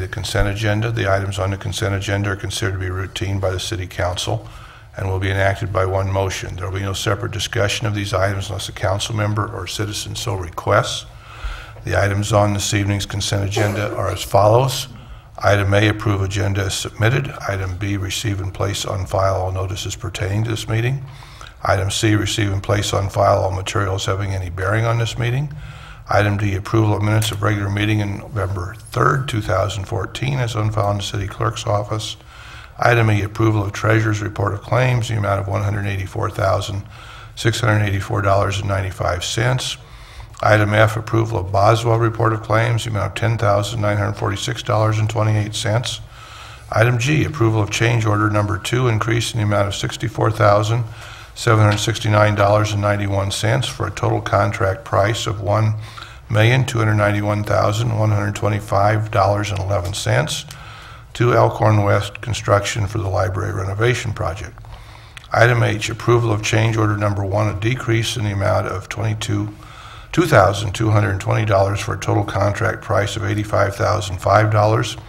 the consent agenda. The items on the consent agenda are considered to be routine by the city council and will be enacted by one motion. There will be no separate discussion of these items unless a council member or citizen so requests. The items on this evening's consent agenda are as follows. Item A, approve agenda as submitted. Item B, receive and place on file all notices pertaining to this meeting. Item C, receive and place on file all materials having any bearing on this meeting. Item D, approval of minutes of regular meeting in November 3rd, 2014, as file in the city clerk's office. Item E, approval of treasurer's report of claims, the amount of $184,684.95. Item F, approval of Boswell report of claims, the amount of $10,946.28. Item G, approval of change order number two, increase in the amount of $64,769.91 for a total contract price of $1,291,125.11 to Elkhorn West Construction for the library renovation project. Item H, approval of change order number one, a decrease in the amount of 22 $2,220 for a total contract price of $85,005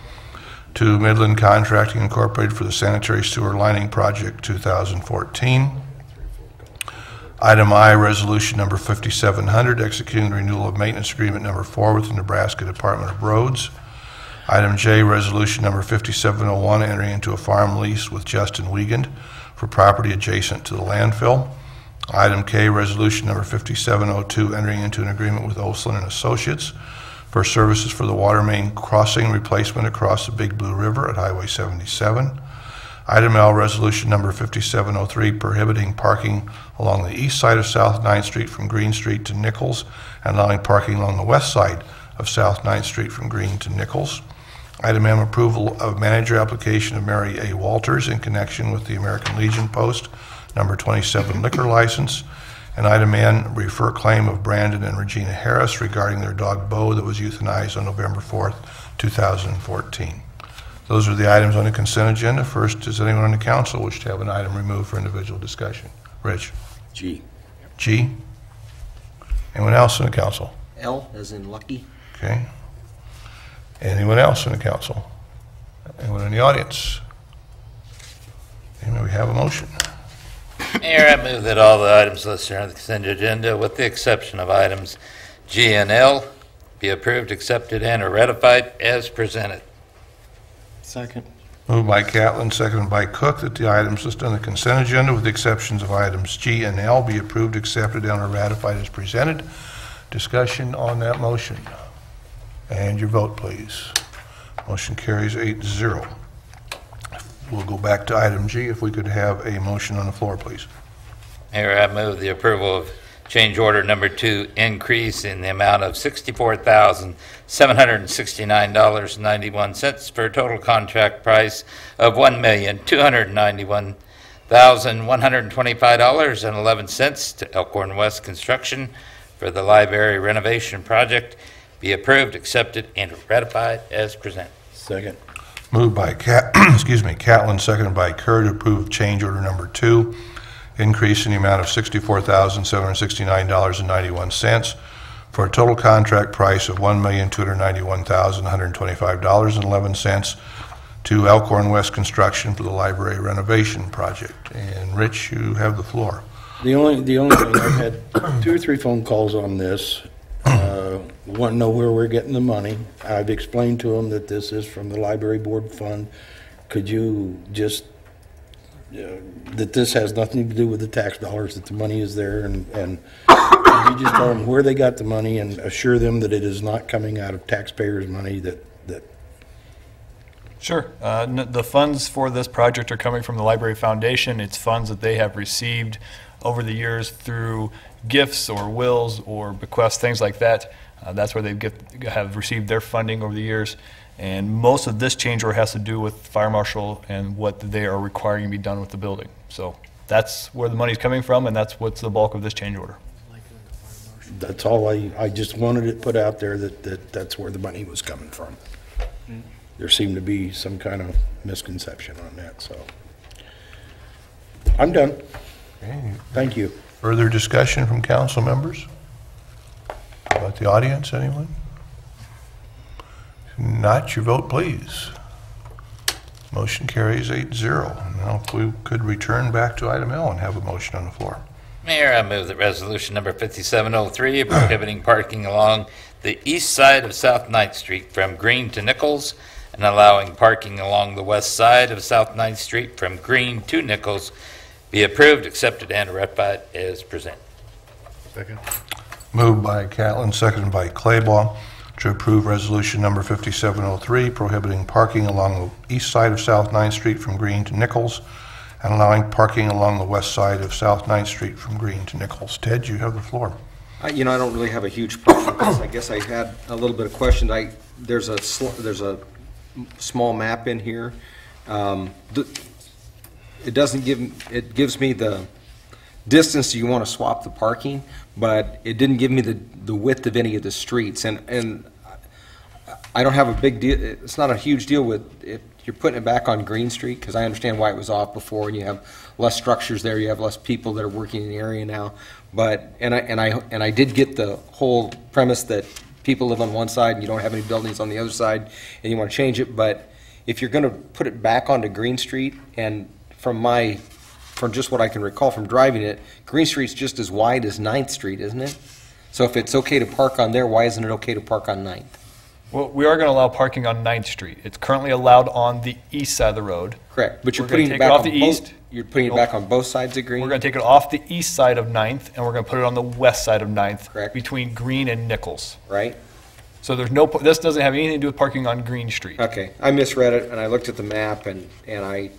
to Midland Contracting Incorporated for the sanitary sewer lining project 2014. Item I, resolution number 5700, executing the renewal of maintenance agreement number four with the Nebraska Department of Roads. Item J, resolution number 5701, entering into a farm lease with Justin Wiegand for property adjacent to the landfill. Item K, resolution number 5702, entering into an agreement with Olsson and Associates for services for the water main crossing replacement across the Big Blue River at Highway 77. Item L, resolution number 5703, prohibiting parking along the east side of South 9th Street from Green Street to Nichols and allowing parking along the west side of South 9th Street from Green to Nichols. Item M, approval of manager application of Mary A. Walters in connection with the American Legion Post number 27 liquor license. And item N, refer claim of Brandon and Regina Harris regarding their dog Bo that was euthanized on November 4th, 2014. Those are the items on the consent agenda. First, does anyone on the council wish to have an item removed for individual discussion? Rich? G. G? Anyone else in the council? L as in lucky. Okay. Anyone else in the council? Anyone in the audience? May we have a motion? Mayor, I move that all the items listed on the consent agenda, with the exception of items G and L, be approved, accepted, and or ratified as presented. Second. Moved by Catlin, seconded by Cook, that the items listed on the consent agenda, with the exceptions of items G and L, be approved, accepted, and or ratified as presented. Discussion on that motion. And your vote, please. Motion carries eight zero. We'll go back to item G. If we could have a motion on the floor, please. Mayor, I move the approval of change order number two, increase in the amount of $64,769.91 for a total contract price of $1,291,125.11 to Elkhorn West Construction for the library renovation project. Be approved, accepted, and ratified as presented. Second. Moved by Cat, excuse me, Catlin, seconded by Kerr to approve change order number two, increase in the amount of $64,769.91 for a total contract price of $1,291,125.11 to Elkhorn West Construction for the library renovation project. And Rich, you have the floor. The only, the only thing, I've had two or three phone calls on this. Uh, Want to know where we're getting the money. I've explained to them that this is from the library board fund. Could you just, that this has nothing to do with the tax dollars, that the money is there and, and you just tell them where they got the money and assure them that it is not coming out of taxpayers' money, that, that, Sure. Uh, n- The funds for this project are coming from the Library Foundation. It's funds that they have received over the years through gifts or wills or bequests, things like that. Uh, That's where they get, have received their funding over the years. And most of this change order has to do with fire marshal and what they are requiring to be done with the building. So that's where the money's coming from, and that's what's the bulk of this change order. that's all I, I just wanted it put out there that, that that's where the money was coming from. There seemed to be some kind of misconception on that, so. I'm done. Thank you. Further discussion from council members? About the audience, anyone? Not, your vote, please. Motion carries 8-0. Now, if we could return back to item L and have a motion on the floor. Mayor, I move that resolution number 5703 prohibiting parking along the east side of South Ninth Street from Green to Nichols and allowing parking along the west side of South Ninth Street from Green to Nichols be approved, accepted, and ratified as presented. Second. Moved by Catlin, seconded by Claybaugh, to approve resolution number 5703, prohibiting parking along the east side of South Ninth Street from Green to Nichols, and allowing parking along the west side of South Ninth Street from Green to Nichols. Ted, you have the floor. I- You know, I don't really have a huge problem. I guess I had a little bit of question. I, there's a, there's a small map in here. Um, the- It doesn't give, it gives me the distance you want to swap the parking, but it didn't give me the, the width of any of the streets. And, and I don't have a big deal, it's not a huge deal with, if you're putting it back on Green Street, because I understand why it was off before, and you have less structures there, you have less people that are working in the area now. But, and I, and I, and I did get the whole premise that people live on one side and you don't have any buildings on the other side, and you want to change it, but if you're going to put it back onto Green Street, and from my, from just what I can recall from driving it, Green Street's just as wide as Ninth Street, isn't it? So if it's okay to park on there, why isn't it okay to park on Ninth? Well, we are going to allow parking on Ninth Street. It's currently allowed on the east side of the road. Correct, but you're We're gonna putting take it it back off on the both, east. you're putting it back on both sides of Green? We're going to take it off the east side of Ninth, and we're going to put it on the west side of Ninth. Correct. Between Green and Nichols. Right? So there's no, this doesn't have anything to do with parking on Green Street. Okay, I misread it, and I looked at the map, and, and I,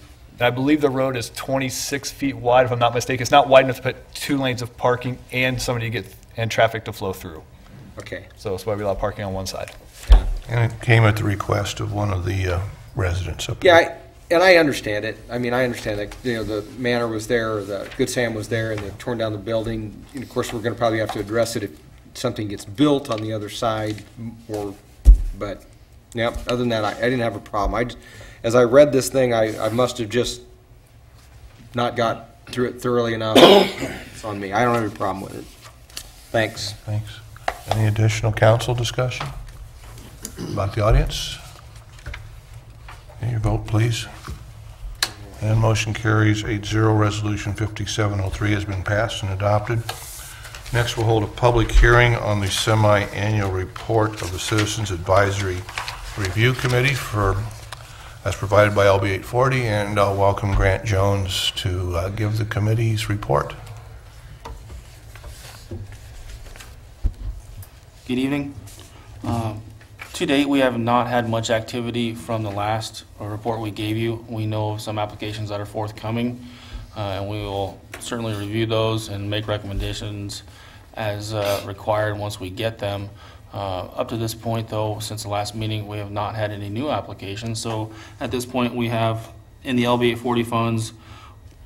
And I believe the road is 26 feet wide, if I'm not mistaken. It's not wide enough to put two lanes of parking and somebody to get, and traffic to flow through. okay, So that's why we allow parking on one side. yeah. And it came at the request of one of the uh, residents up Yeah, there. I, and I understand it. I mean, I understand that, you know, the manor was there, or the Good Sam was there, and they torn down the building. And of course, we're gonna probably have to address it if something gets built on the other side, or, but, yeah, other than that, I, I didn't have a problem. I, as I read this thing, I, I must have just not got through it thoroughly enough. It's on me. I don't have any problem with it. Thanks. Thanks. Any additional council discussion about the audience? Your vote, please. And motion carries 8-0. Resolution 5703 has been passed and adopted. Next, we'll hold a public hearing on the semi-annual report of the Citizens Advisory Review Committee for, as provided by LB 840, and I'll welcome Grant Jones to uh, give the committee's report. Good evening. Uh, To date, we have not had much activity from the last uh, report we gave you. We know of some applications that are forthcoming, uh, and we will certainly review those and make recommendations as uh, required once we get them. Uh, Up to this point, though, since the last meeting, we have not had any new applications. So at this point, we have, in the LB 840 funds,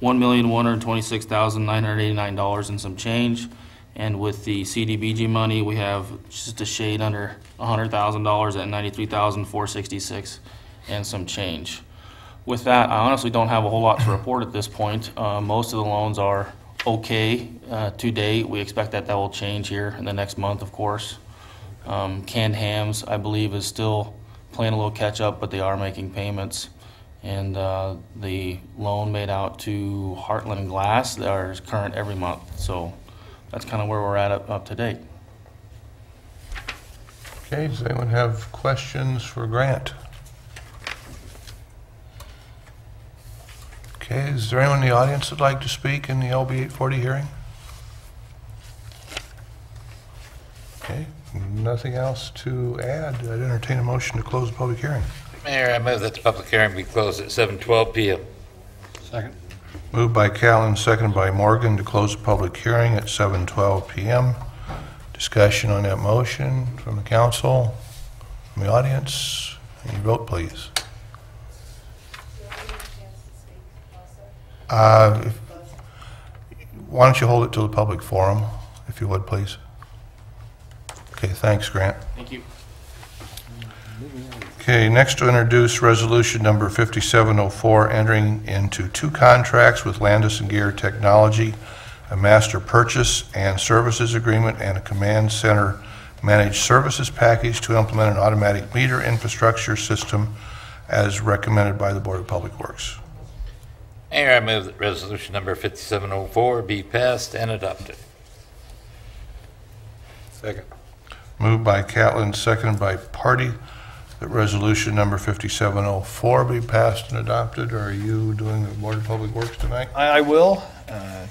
$1,126,989 and some change. And with the CDBG money, we have just a shade under $100,000 at $93,466 and some change. With that, I honestly don't have a whole lot to report at this point. Uh, Most of the loans are okay uh, to date. We expect that that will change here in the next month, of course. Um, Canned Hams, I believe, is still playing a little catch-up, but they are making payments. And uh, the loan made out to Heartland Glass, they are current every month. So that's kind of where we're at up up to date. Okay, does anyone have questions for Grant? Okay, is there anyone in the audience that'd like to speak in the LB 840 hearing? Okay, nothing else to add. I'd entertain a motion to close the public hearing. Mayor, I move that the public hearing be closed at 7:12 PM. Second. Moved by Callen, seconded by Morgan to close the public hearing at 7:12 PM. Discussion on that motion from the council, from the audience. Any vote, please. Uh, if- Why don't you hold it to the public forum, if you would, please? Okay, thanks, Grant. Thank you. Okay, next to introduce resolution number 5704, entering into two contracts with Landis and Gyr Technology, a master purchase and services agreement, and a command center managed services package to implement an automatic meter infrastructure system as recommended by the Board of Public Works. Mayor, I move that resolution number 5704 be passed and adopted. Second. Moved by Catlin, seconded by Parde, that resolution number 5704 be passed and adopted. Are you doing the Board of Public Works tonight? I, I will. Uh,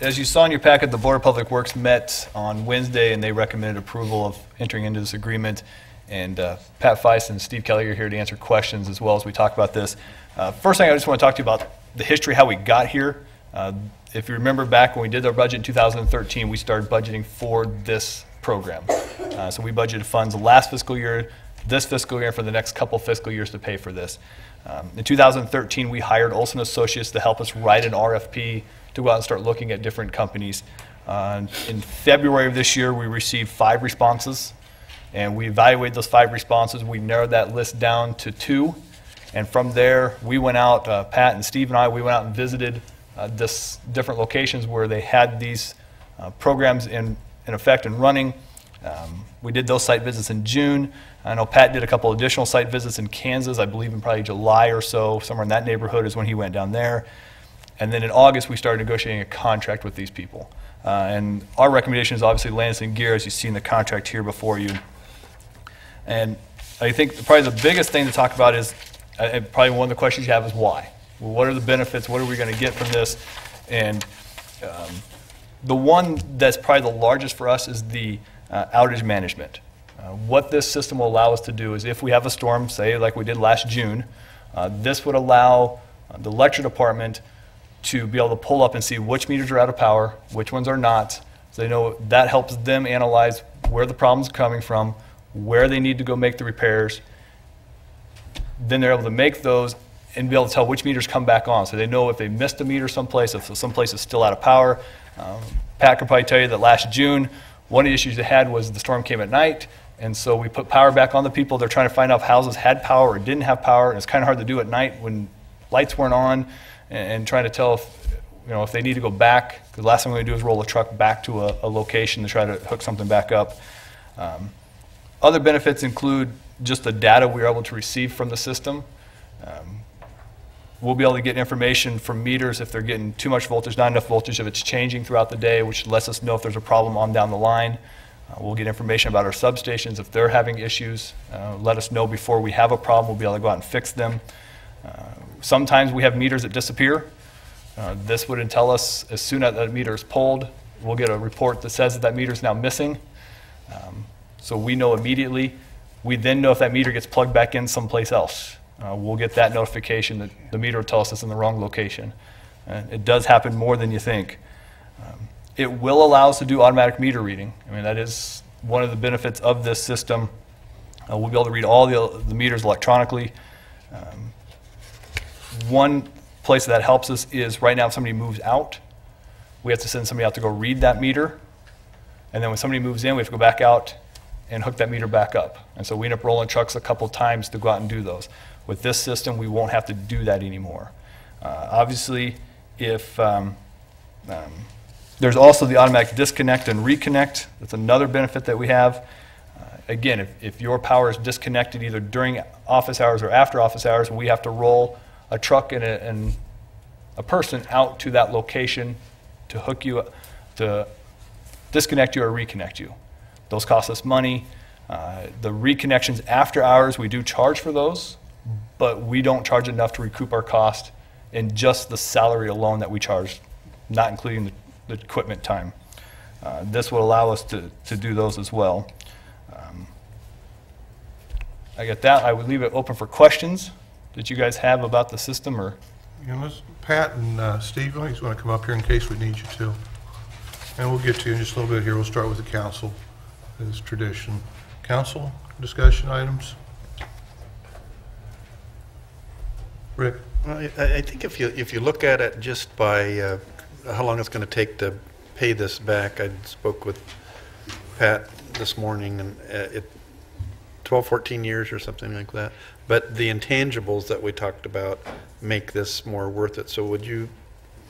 As you saw in your packet, the Board of Public Works met on Wednesday, and they recommended approval of entering into this agreement. And uh, Pat Feist and Steve Kelly are here to answer questions as well as we talk about this. Uh, First thing, I just want to talk to you about the history, how we got here. If you remember back when we did our budget in 2013, we started budgeting for this program. Uh, So we budgeted funds last fiscal year, this fiscal year, for the next couple fiscal years to pay for this. Um, In 2013, we hired Olsson Associates to help us write an RFP to go out and start looking at different companies. Uh, In February of this year, we received five responses, and we evaluated those five responses. We narrowed that list down to two, and from there, we went out, uh, Pat and Steve and I, we went out and visited uh, this, different locations where they had these uh, programs in, in effect and running. Um, We did those site visits in June. I know Pat did a couple additional site visits in Kansas, I believe in probably July or so, somewhere in that neighborhood is when he went down there. And then in August, we started negotiating a contract with these people. Uh, And our recommendation is obviously Landis+Gyr, as you see in the contract here before you. And I think probably the biggest thing to talk about is, uh, probably one of the questions you have is why? Well, What are the benefits? What are we going to get from this? And um, the one that's probably the largest for us is the uh, outage management. Uh, What this system will allow us to do is if we have a storm, say like we did last June, uh, this would allow uh, the electric department to be able to pull up and see which meters are out of power, which ones are not. So they know that helps them analyze where the problem's coming from, where they need to go make the repairs. Then they're able to make those and be able to tell which meters come back on. So they know if they missed a meter someplace, if someplace is still out of power. Um, Pat can probably tell you that last June, one of the issues they had was the storm came at night. And so we put power back on the people. They're trying to find out if houses had power or didn't have power. And it's kind of hard to do at night when lights weren't on and, and trying to tell if, you know, if they need to go back. The last thing we do is roll a truck back to a, a location to try to hook something back up. Um, other benefits include just the data we're able to receive from the system. Um, We'll be able to get information from meters if they're getting too much voltage, not enough voltage, if it's changing throughout the day, which lets us know if there's a problem on down the line. Uh, We'll get information about our substations, if they're having issues, uh, let us know before we have a problem, we'll be able to go out and fix them. Uh, Sometimes we have meters that disappear. Uh, This would tell us, as soon as that meter is pulled, we'll get a report that says that that meter is now missing. Um, So we know immediately. We then know if that meter gets plugged back in someplace else. Uh, We'll get that notification that the meter will tell us it's in the wrong location. And it does happen more than you think. Um, It will allow us to do automatic meter reading. I mean, that is one of the benefits of this system. Uh, We'll be able to read all the the meters electronically. Um, One place that helps us is, right now, if somebody moves out, we have to send somebody out to go read that meter. And then when somebody moves in, we have to go back out and hook that meter back up. And so we end up rolling trucks a couple times to go out and do those. With this system, we won't have to do that anymore. Uh, Obviously, if, um, um, there's also the automatic disconnect and reconnect. That's another benefit that we have. Uh, Again, if, if your power is disconnected either during office hours or after office hours, we have to roll a truck and a, and a person out to that location to hook you, to disconnect you or reconnect you. Those cost us money. Uh, The reconnections after hours, we do charge for those, but we don't charge enough to recoup our cost in just the salary alone that we charge, not including the the equipment time. Uh, This will allow us to, to do those as well. Um, I get that. I would leave it open for questions that you guys have about the system or You know, Pat and uh, Steve, you want to come up here in case we need you to. And we'll get to you in just a little bit here. We'll start with the council, as tradition. Council, discussion items? Rick? I I think if you, if you look at it just by uh, how long it's going to take to pay this back, I spoke with Pat this morning, and uh, it, 12, 14 years or something like that. But the intangibles that we talked about make this more worth it. So would you,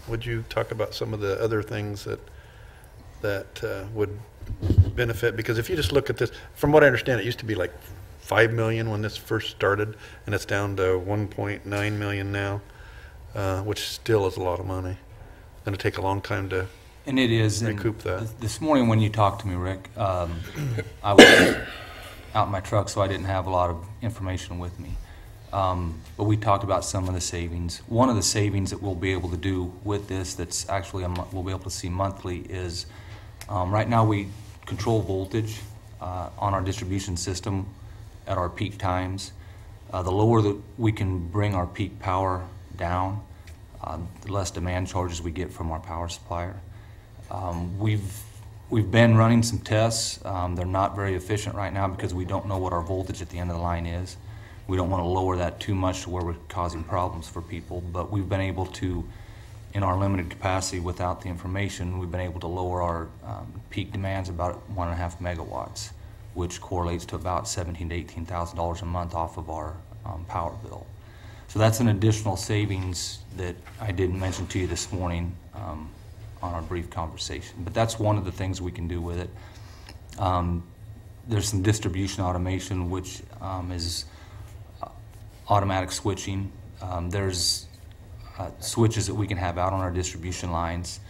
would you talk about some of the other things that, that uh, would benefit? Because if you just look at this, from what I understand, it used to be like 5 million when this first started, and it's down to 1.9 million now, uh, which still is a lot of money. Going to take a long time to, And it is. and Recoup that. th- This morning when you talked to me, Rick, um, I was out in my truck, so I didn't have a lot of information with me. Um, But we talked about some of the savings. One of the savings that we'll be able to do with this, that's actually, we'll be able to see monthly, is, um, right now, we control voltage uh, on our distribution system at our peak times. Uh, The lower that we can bring our peak power down, uh, the less demand charges we get from our power supplier. Um, We've, we've been running some tests. Um, They're not very efficient right now because we don't know what our voltage at the end of the line is. We don't want to lower that too much to where we're causing problems for people, but we've been able to, in our limited capacity without the information, we've been able to lower our um, peak demands about one and a half megawatts, which correlates to about seventeen to eighteen thousand dollars a month off of our um, power bill. So that's an additional savings that I didn't mention to you this morning um, on our brief conversation. But that's one of the things we can do with it. Um, There's some distribution automation, which um, is uh, automatic switching. Um, There's uh, switches that we can have out on our distribution lines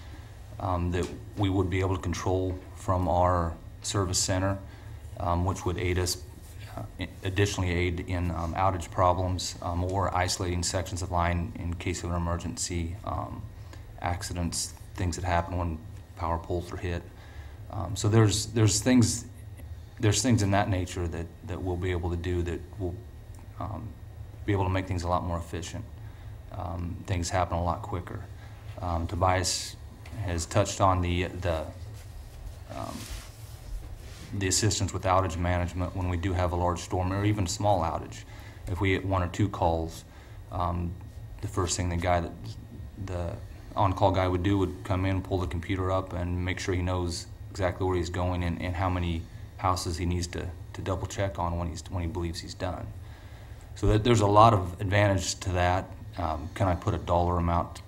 um, that we would be able to control from our service center, um, which would aid us, uh, additionally aid in um, outage problems um, or isolating sections of line in case of an emergency, um, accidents, things that happen when power poles are hit. Um, So there's, there's things, there's things in that nature that, that we'll be able to do that will be able to make things a lot more efficient. Things happen a lot quicker. Tobias has touched on the, the, um, the assistance with outage management when we do have a large storm or even a small outage. If we get one or two calls, um, the first thing the guy that, the on-call guy would do would come in, pull the computer up and make sure he knows exactly where he's going and, and how many houses he needs to, to double check on when he's, when he believes he's done. So that, there's a lot of advantage to that. Um, Can I put a dollar amount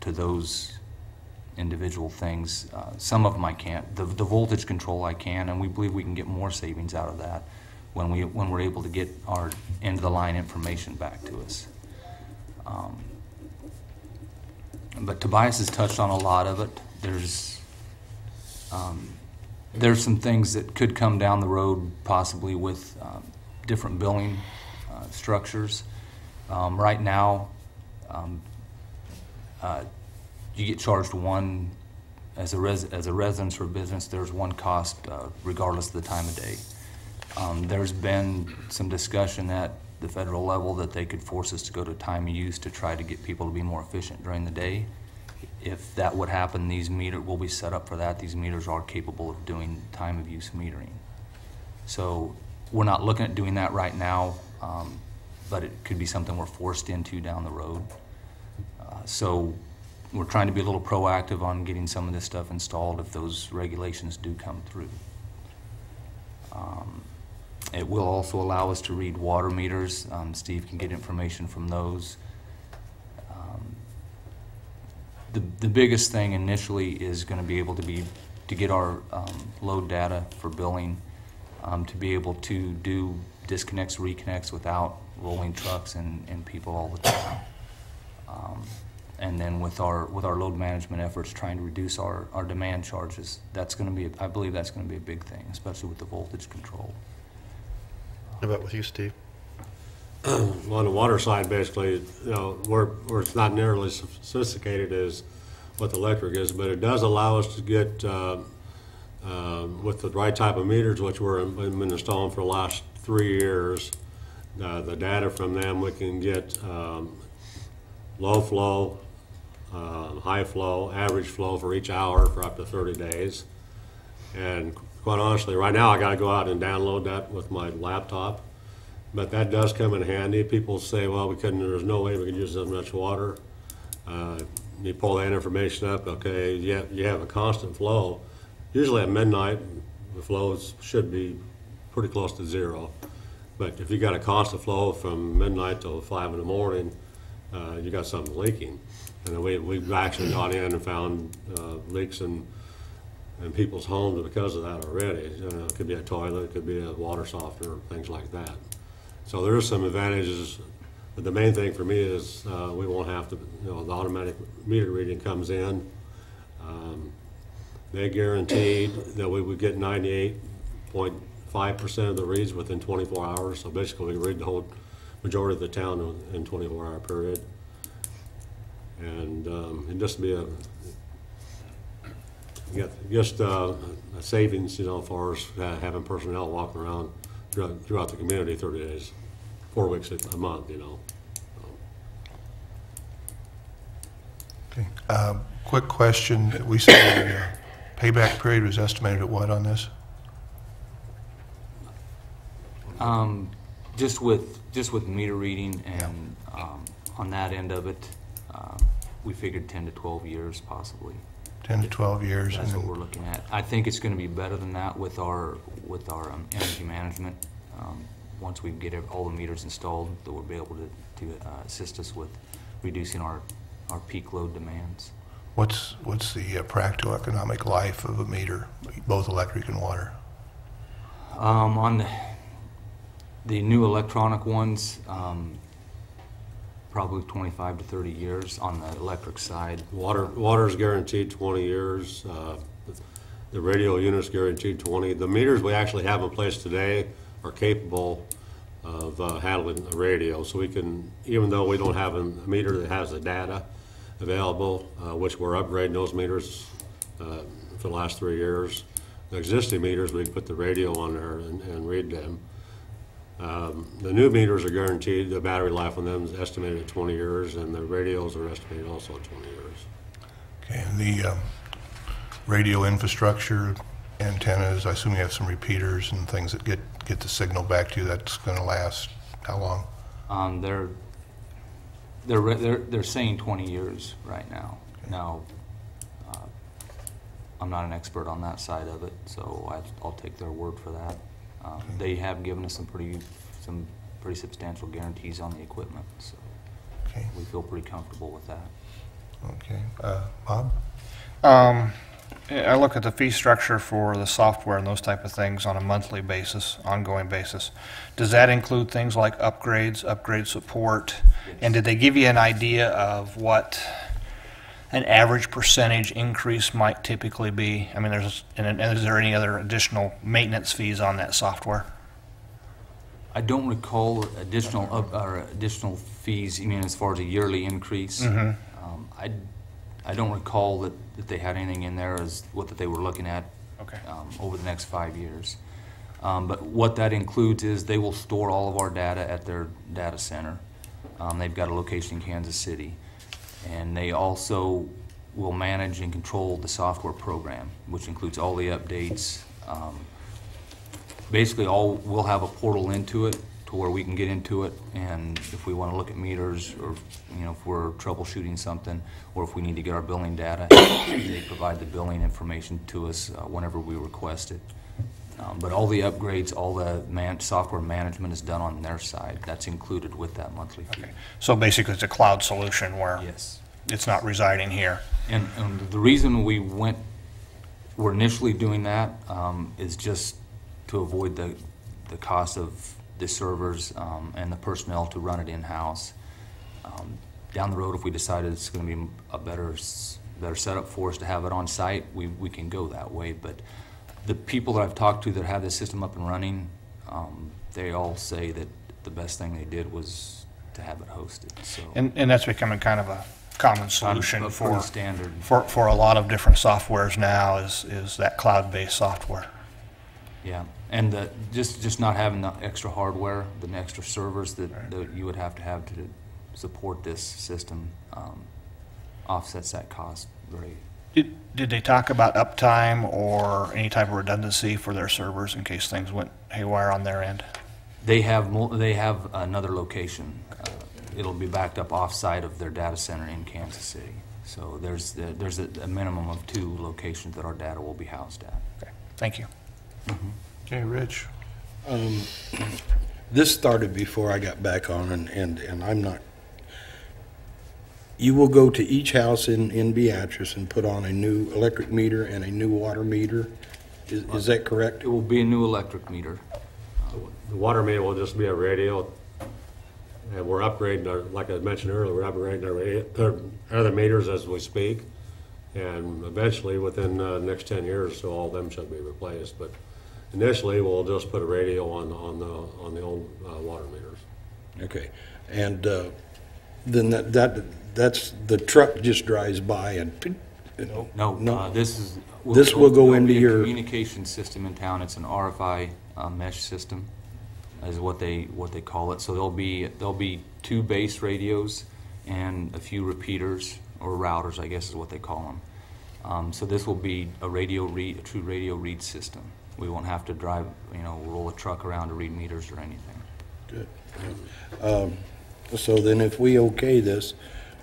to those individual things? Uh, Some of them I can't. The, the voltage control I can, and we believe we can get more savings out of that when we, when we're able to get our end-of-the-line information back to us. Um, But Tobias has touched on a lot of it. There's, um, there's some things that could come down the road possibly with um, different billing uh, structures. Um, Right now, um, uh, you get charged one, as a res, as a residence or business, there's one cost uh, regardless of the time of day. Um, There's been some discussion at the federal level that they could force us to go to time use to try to get people to be more efficient during the day. If that would happen, these meter, will be set up for that. These meters are capable of doing time of use metering. So we're not looking at doing that right now, um, but it could be something we're forced into down the road. Uh, So we're trying to be a little proactive on getting some of this stuff installed if those regulations do come through. Um, It will also allow us to read water meters. Um, Steve can get information from those. Um, The, the biggest thing initially is going to be able to be, to get our um, load data for billing, um, to be able to do disconnects, reconnects without rolling trucks and, and people all the time. And then with our, with our load management efforts, trying to reduce our, our demand charges, that's going to be, I believe that's going to be a big thing, especially with the voltage control. how about with you, Steve? Well, on the water side, basically, you know, where, where it's not nearly sophisticated as what the electric is, but it does allow us to get, uh, uh, with the right type of meters, which we're, been installing for the last three years, uh, the data from them, we can get um, low flow, uh, high flow, average flow for each hour for up to 30 days. And quite honestly, right now, I gotta go out and download that with my laptop. But that does come in handy. People say, well, we couldn't, there's no way we could use as much water. Uh, You pull that information up, okay, you have, you have a constant flow. Usually at midnight, the flows should be pretty close to zero. But if you got a constant flow from midnight till five in the morning, uh, you got something leaking. And we, we've actually gone in and found uh, leaks in in people's homes because of that already. You know, it could be a toilet, it could be a water softener, things like that. So there are some advantages, but the main thing for me is, uh, we won't have to, you know, the automatic meter reading comes in. Um, They guaranteed that we would get ninety-eight point five percent of the reads within twenty-four hours. So basically, we read the whole majority of the town in- in twenty-four hour period. And, um, it'd just be a, yeah, just, uh, a savings, you know, as far as uh, having personnel walking around throughout, throughout the community thirty days, four weeks a a month, you know. Okay. Uh, Quick question. We said the uh, payback period was estimated at what on this? Um, just with, just with meter reading and, um, on that end of it, um, we figured ten to twelve years possibly. 10 to 12 years? and That's what then- we're looking at. I think it's gonna be better than that with our, with our um, energy management. Um, Once we get all the meters installed, that we'll be able to, to uh, assist us with reducing our, our peak load demands. What's, what's the uh, practical economic life of a meter, both electric and water? Um, on the, the new electronic ones, um, probably twenty-five to thirty years on the electric side. Water, water's guaranteed twenty years, uh, the radio unit's guaranteed twenty. The meters we actually have in place today are capable of uh, handling the radio, so we can, even though we don't have a meter that has the data available, uh, which we're upgrading those meters uh, for the last three years, the existing meters, we can put the radio on there and, and read them. Um, The new meters are guaranteed, the battery life on them is estimated at twenty years, and the radios are estimated also at twenty years. Okay, and the um, radio infrastructure, antennas, I assume you have some repeaters and things that get, get the signal back to you, that's going to last how long? Um, they're, they're, they're, they're saying twenty years right now. Now, uh, I'm not an expert on that side of it, so I, I'll take their word for that. Um, they have given us some pretty, some pretty substantial guarantees on the equipment, so Okay, we feel pretty comfortable with that. okay. Uh, Bob? Um, I look at the fee structure for the software and those type of things on a monthly basis, ongoing basis. Does that include things like upgrades, upgrade support? And did they give you an idea of what an average percentage increase might typically be? I mean, there's, and is there any other additional maintenance fees on that software? I don't recall additional, up- or additional fees, you mean as far as a yearly increase? Um, I, I don't recall that, that they had anything in there as what that they were looking at Okay. um, over the next five years. Um, But what that includes is they will store all of our data at their data center. Um, They've got a location in Kansas City. And they also will manage and control the software program, which includes all the updates. um, Basically, all, we'll have a portal into it to where we can get into it, and if we want to look at meters, or, you know, if we're troubleshooting something, or if we need to get our billing data, they provide the billing information to us uh, whenever we request it. Um, But all the upgrades, all the man, software management is done on their side. That's included with that monthly fee. So basically, it's a cloud solution where Yes. it's not residing here. And, and the reason we went, we're initially doing that, um, is just to avoid the, the cost of the servers, um, and the personnel to run it in-house. Um, Down the road, if we decided it's gonna be a better, better setup for us to have it on site, we, we can go that way. But the people that I've talked to that have this system up and running, um, they all say that the best thing they did was to have it hosted, so. And, and that's becoming kind of a common solution But for. Standard. for, for a lot of different softwares now is, is that cloud-based software. Yeah, and the, just, just not having the extra hardware, the extra servers that, that you would have to have to support this system, um, offsets that cost very, Did, did they talk about uptime or any type of redundancy for their servers in case things went haywire on their end? they have, they have another location. Uh, It'll be backed up off-site of their data center in Kansas City. So there's, there's a, a minimum of two locations that our data will be housed at. Okay, thank you. Okay, Rich? Um, This started before I got back on, and, and, and I'm not you will go to each house in, in Beatrice and put on a new electric meter and a new water meter. Is, is that correct? It will be a new electric meter. The water meter will just be a radio, and we're upgrading our, like I mentioned earlier, we're upgrading our, radio- our other meters as we speak. And eventually, within the next ten years, so all of them should be replaced. But initially, we'll just put a radio on, on the, on the old uh, water meters. Okay, and uh, then that, that, that's, the truck just drives by and, you know? No, No. uh, this is. This will go there'll into be a your- Communication system in town, it's an RFI uh, mesh system, is what they, what they call it. So there'll be, there'll be two base radios and a few repeaters, or routers, I guess is what they call them. Um, So this will be a radio read, a true radio read system. We won't have to drive, you know, roll a truck around to read meters or anything. Good. Um, So then if we okay this,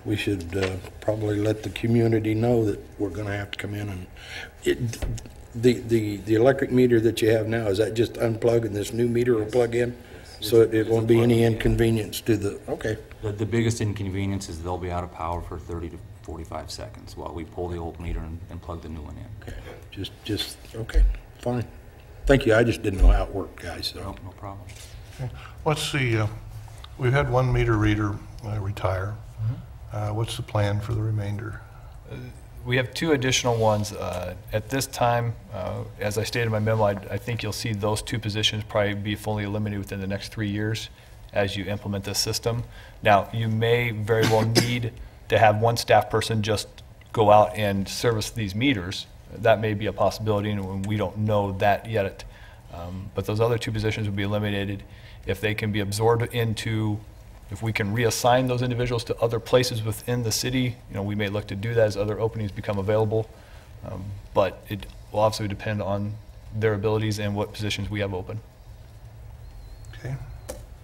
we should uh, probably let the community know that we're gonna have to come in and, it, the, the, the electric meter that you have now, is that just unplug and this new meter will plug in? So it- it won't be any inconvenience to the, okay, The, the biggest inconvenience is they'll be out of power for 30 to 45 seconds while we pull the old meter and and plug the new one in. okay, just, just, okay, fine. Thank you, I just didn't know how it worked, guys, so. No, no problem. What's the, uh, we've had one meter reader uh, retire. Uh, What's the plan for the remainder? We have two additional ones. Uh, At this time, uh, as I stated in my memo, I I think you'll see those two positions probably be fully eliminated within the next three years as you implement this system. Now, you may very well need to have one staff person just go out and service these meters. That may be a possibility, and we don't know that yet. Um, But those other two positions will be eliminated. If they can be absorbed into if we can reassign those individuals to other places within the city, you know, we may look to do that as other openings become available. Um, But it will obviously depend on their abilities and what positions we have open. Okay.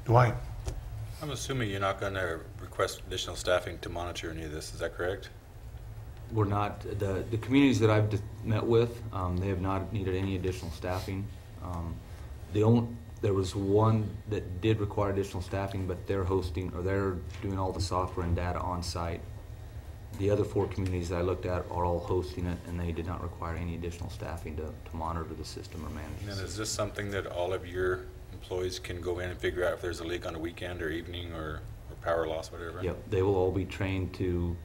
Dwight? I'm assuming you're not going to request additional staffing to monitor any of this, is that correct? We're not, the, the communities that I've met with, um, they have not needed any additional staffing. Um, The only, there was one that did require additional staffing, but they're hosting, or they're doing all the software and data on-site. The other four communities that I looked at are all hosting it, and they did not require any additional staffing to, to monitor the system or manage And is this something that all of your employees can go in and figure out if there's a leak on a weekend or evening or, or power loss, whatever? Yep, they will all be trained to,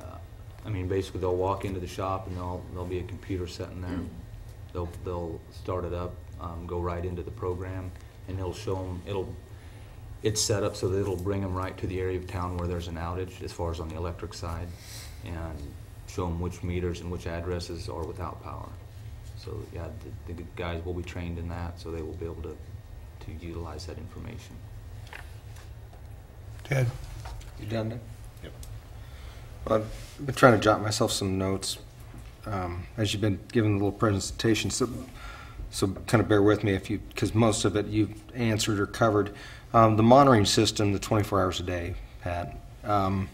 uh, I mean, basically, they'll walk into the shop and there'll, there'll be a computer sitting there. They'll, they'll start it up, um, go right into the program, and it'll show them, it'll, it's set up so that it'll bring them right to the area of town where there's an outage, as far as on the electric side, and show them which meters and which addresses are without power. So, yeah, the, the guys will be trained in that, so they will be able to, to utilize that information. Ted? You done, Dick? Yep. Well, I've been trying to jot myself some notes um, as you've been giving the little presentation, so, so kind of bear with me if you, because most of it you've answered or covered. Um, The monitoring system, the 24 hours a day, Pat, um,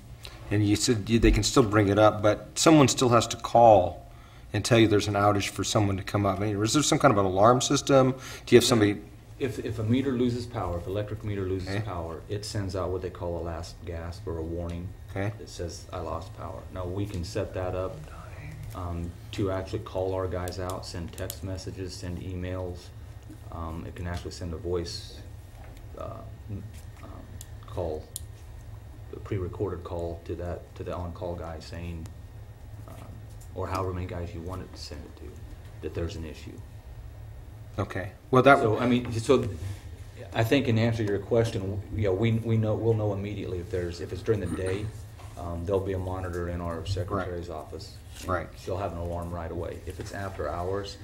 and you said you- they can still bring it up, but someone still has to call and tell you there's an outage for someone to come up. I mean, Is there some kind of an alarm system? Do you have somebody, If, if a meter loses power, if electric meter loses Okay. power, it sends out what they call a last gasp or a warning. Okay. That says, I lost power. Now, we can set that up, um, to actually call our guys out, send text messages, send emails. Um, it can actually send a voice, uh, um, call, a pre-recorded call to that, to the on-call guy saying, um, or however many guys you want it to send it to, that there's an issue. okay. Well, that, So, I mean, so, I think in answer to your question, you know, we, we know, we'll know immediately if there's, if it's during the day, um, there'll be a monitor in our secretary's office. Right. She'll have an alarm right away. If it's after hours,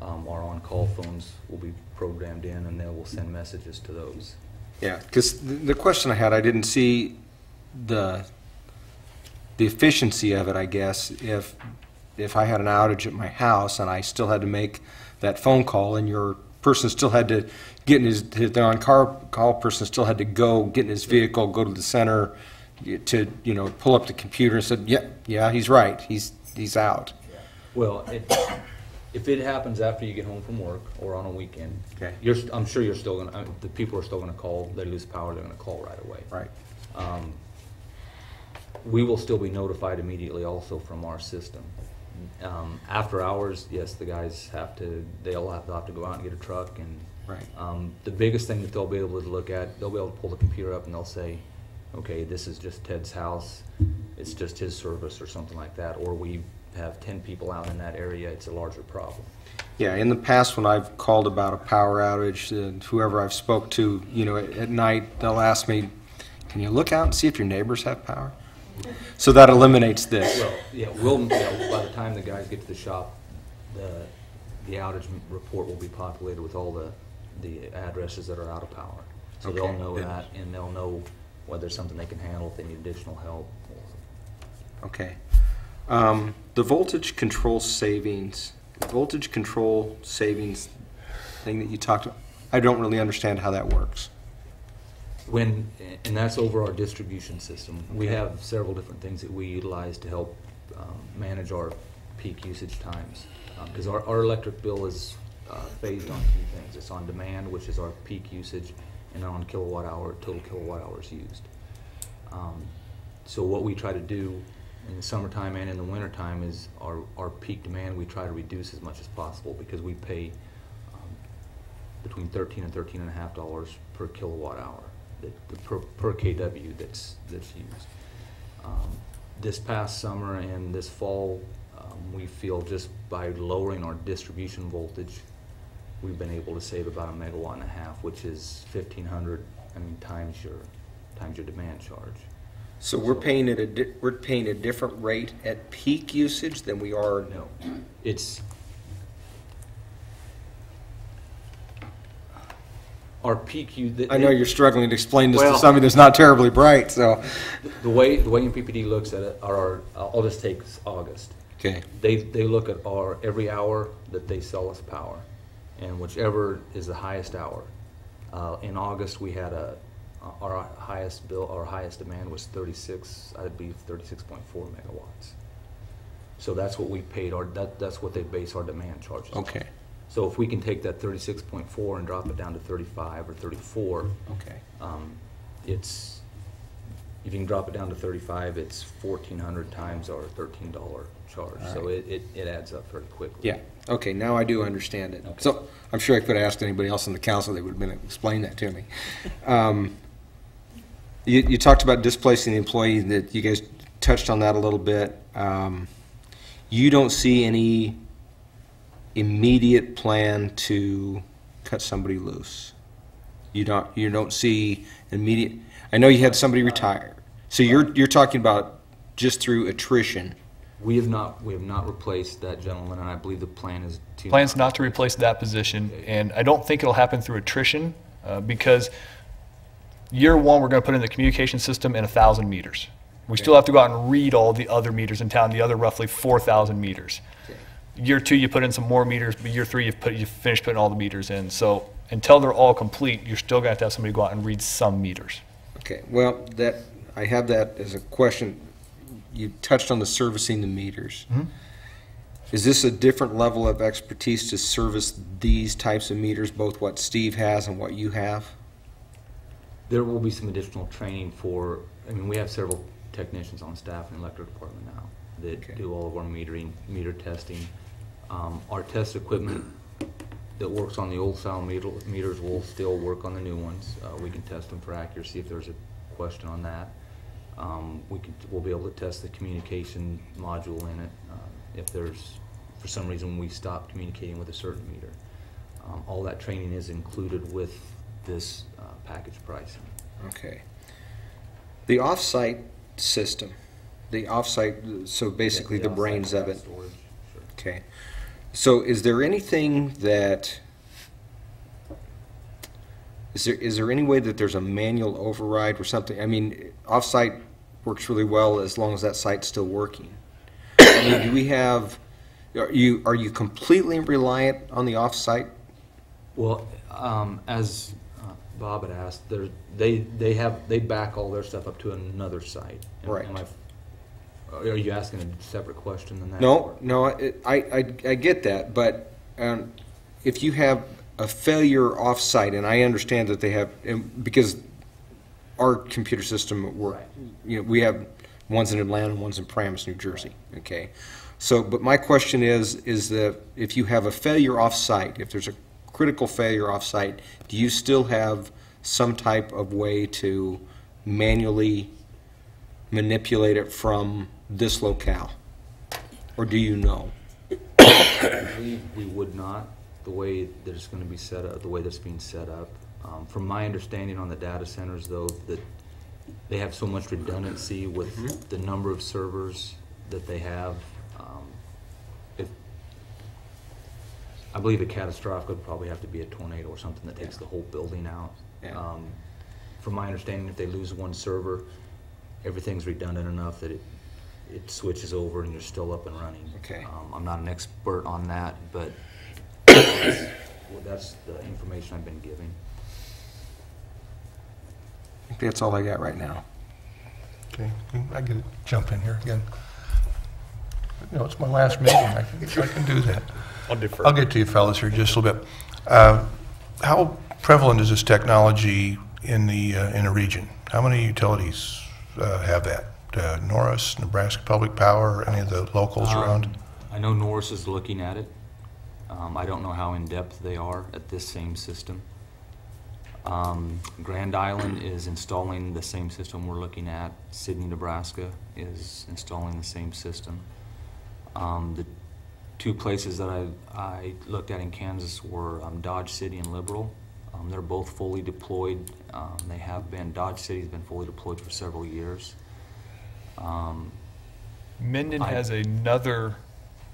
um, our on-call phones will be programmed in and they will send messages to those. Yeah, because the question I had, I didn't see the, the efficiency of it, I guess, if, if I had an outage at my house and I still had to make that phone call and your person still had to get in his, the on-car, call person still had to go, get in his vehicle, go to the center to, you know, pull up the computer and said, yeah, yeah, he's right, he's, he's out. Well, it, if it happens after you get home from work or on a weekend, Okay. you're, st- I'm sure you're still gonna, uh, the people are still gonna call, they lose power, they're gonna call right away. Right. Um, we will still be notified immediately also from our system. Um, After hours, yes, the guys have to, they'll have they'll have to go out and get a truck and. Right. um, The biggest thing that they'll be able to look at, they'll be able to pull the computer up and they'll say, okay, this is just Ted's house, it's just his service or something like that, or we have ten people out in that area, it's a larger problem. Yeah, in the past, when I've called about a power outage, uh, whoever I've spoke to, you know, at, at night, they'll ask me, can you look out and see if your neighbors have power? So that eliminates this. Well, yeah, we'll, by the time the guys get to the shop, the, the outage report will be populated with all the, the addresses that are out of power. So they'll know that, and they'll know whether it's something they can handle, if they need additional help. Okay. Um, the voltage control savings, the voltage control savings thing that you talked about, I don't really understand how that works. When, and that's over our distribution system. We have several different things that we utilize to help um, manage our peak usage times. Because our, our electric bill is uh, phased on two things. It's on demand, which is our peak usage, and on kilowatt hour, total kilowatt hours used. Um, So what we try to do in the summertime and in the wintertime is our, our peak demand, we try to reduce as much as possible because we pay um, between thirteen and thirteen and a half and a half dollars per kilowatt hour, that- the per, per KW that's, that's used. Um, This past summer and this fall, um, we feel just by lowering our distribution voltage, we've been able to save about a megawatt and a half, which is fifteen hundred, I mean, times your, times your demand charge. So we're paying at a, di- we're paying a different rate at peak usage than we are No, it's, our peak u. the- I know you're struggling to explain this to somebody that's not terribly bright, so. The way, the way NPPD looks at it are, our- I'll just take August. Okay. They, they look at our, every hour that they sell us power, and whichever is the highest hour. Uh, in August, we had a our highest bill, our highest demand was 36, I believe 36.4 megawatts. So that's what we paid our that that's what they base our demand charges. Okay. On. So if we can take that 36.4 and drop it down to 35 or 34, okay, um, it's if you can drop it down to 35, it's 1,400 times our $13 charge. So it, it, it adds up pretty quickly. Yeah, okay, now I do understand it. Okay. So, I'm sure I could have asked anybody else in the council, they would have been, explain that to me. Um, You, you talked about displacing the employee, that you guys touched on that a little bit. Um, You don't see any immediate plan to cut somebody loose? You don't, you don't see immediate, I know you had somebody retire, so you're, you're talking about just through attrition, we have not, we have not replaced that gentleman, and I believe the plan is to. Plans not to replace that position, and I don't think it'll happen through attrition, uh, because year one, we're gonna put in the communication system and a thousand meters. We still have to go out and read all the other meters in town, the other roughly four thousand meters. Year two, you put in some more meters, but year three, you put, you finish putting all the meters in. So until they're all complete, you're still gonna have to have somebody go out and read some meters. Okay, well, that, I have that as a question. You touched on the servicing the meters. Is this a different level of expertise to service these types of meters, both what Steve has and what you have? There will be some additional training for, I mean, we have several technicians on staff in the electric department now Okay. that do all of our metering, meter testing. Um, Our test equipment that works on the old style meter- meters will still work on the new ones. Uh, We can test them for accuracy if there's a question on that. Um, We can, we'll be able to test the communication module in it uh, if there's, for some reason, we stop communicating with a certain meter. Um, All that training is included with this uh, package price. Okay. The off-site system, the off-site, so basically the brains of it. Storage, sure. Okay. So is there anything that, is there, is there any way that there's a manual override or something? I mean, off-site works really well as long as that site's still working. I mean, do we have, are you, are you completely reliant on the off-site? Well, um, as uh, Bob had asked, there, they, they have, they back all their stuff up to another site. Am- Right. am I- Are you asking a separate question than that? No, no, I, I, I- I get that, but um, if you have a failure off-site, and I understand that they have, and because our computer system, work, Right. you know, we have One's in Atlanta and one's in Paramus, New Jersey, okay? So, but my question is, is that if you have a failure off-site, if there's a critical failure off-site, do you still have some type of way to manually manipulate it from this locale? Or do you know? Believe we would not, the way that it's gonna be set up, the way that's being set up. Um, From my understanding on the data centers, though, that they have so much redundancy with the number of servers that they have. um, If, I believe a catastrophic would probably have to be a tornado or something that takes the whole building out. Yeah. Um, From my understanding, if they lose one server, everything's redundant enough that it, it switches over and you're still up and running. Okay. Um, I'm not an expert on that, but that's well, that's the information I've been given. I think that's all I got right now. Okay, I can jump in here again. You know, it's my last meeting, I can, I can do that. I'll defer. I'll get to you fellas here just a little bit. Uh, How prevalent is this technology in the, uh, in the region? How many utilities uh, have that? Uh, Norris, Nebraska Public Power, any of the locals Um, around? I know Norris is looking at it. Um, I don't know how in-depth they are at this same system. Um, Grand Island is installing the same system we're looking at. Sidney, Nebraska is installing the same system. Um, the two places that I, I looked at in Kansas were um, Dodge City and Liberal. Um, they're both fully deployed. Um, they have been, Dodge City's been fully deployed for several years. Um, Minden I- has another,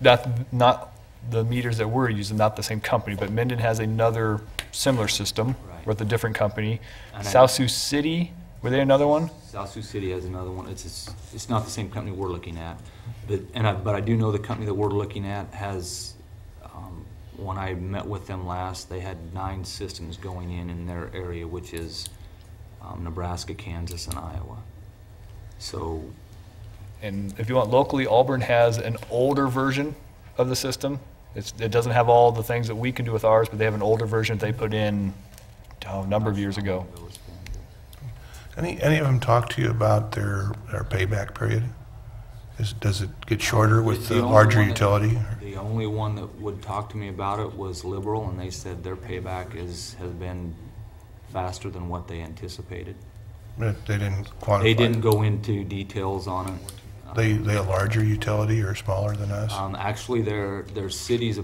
not, not the meters that we're using, not the same company, but Minden has another similar system. With a different company. South Sioux City, were they another one? South Sioux City has another one. It's, it's, it's not the same company we're looking at. But, and I, but I do know the company that we're looking at has, um, when I met with them last, they had nine systems going in in their area, which is, um, Nebraska, Kansas, and Iowa. So, And if you want locally, Auburn has an older version of the system. It's, it doesn't have all the things that we can do with ours, but they have an older version that they put in, oh, a number of years ago. Any, any of them talk to you about their, their payback period? Is, does it get shorter with the only larger one that- utility? The only one that would talk to me about it was Liberal, and they said their payback is, has been faster than what they anticipated. They they didn't quantify? They didn't go into details on it. They, they a larger utility or smaller than us? Um, actually, their, their city's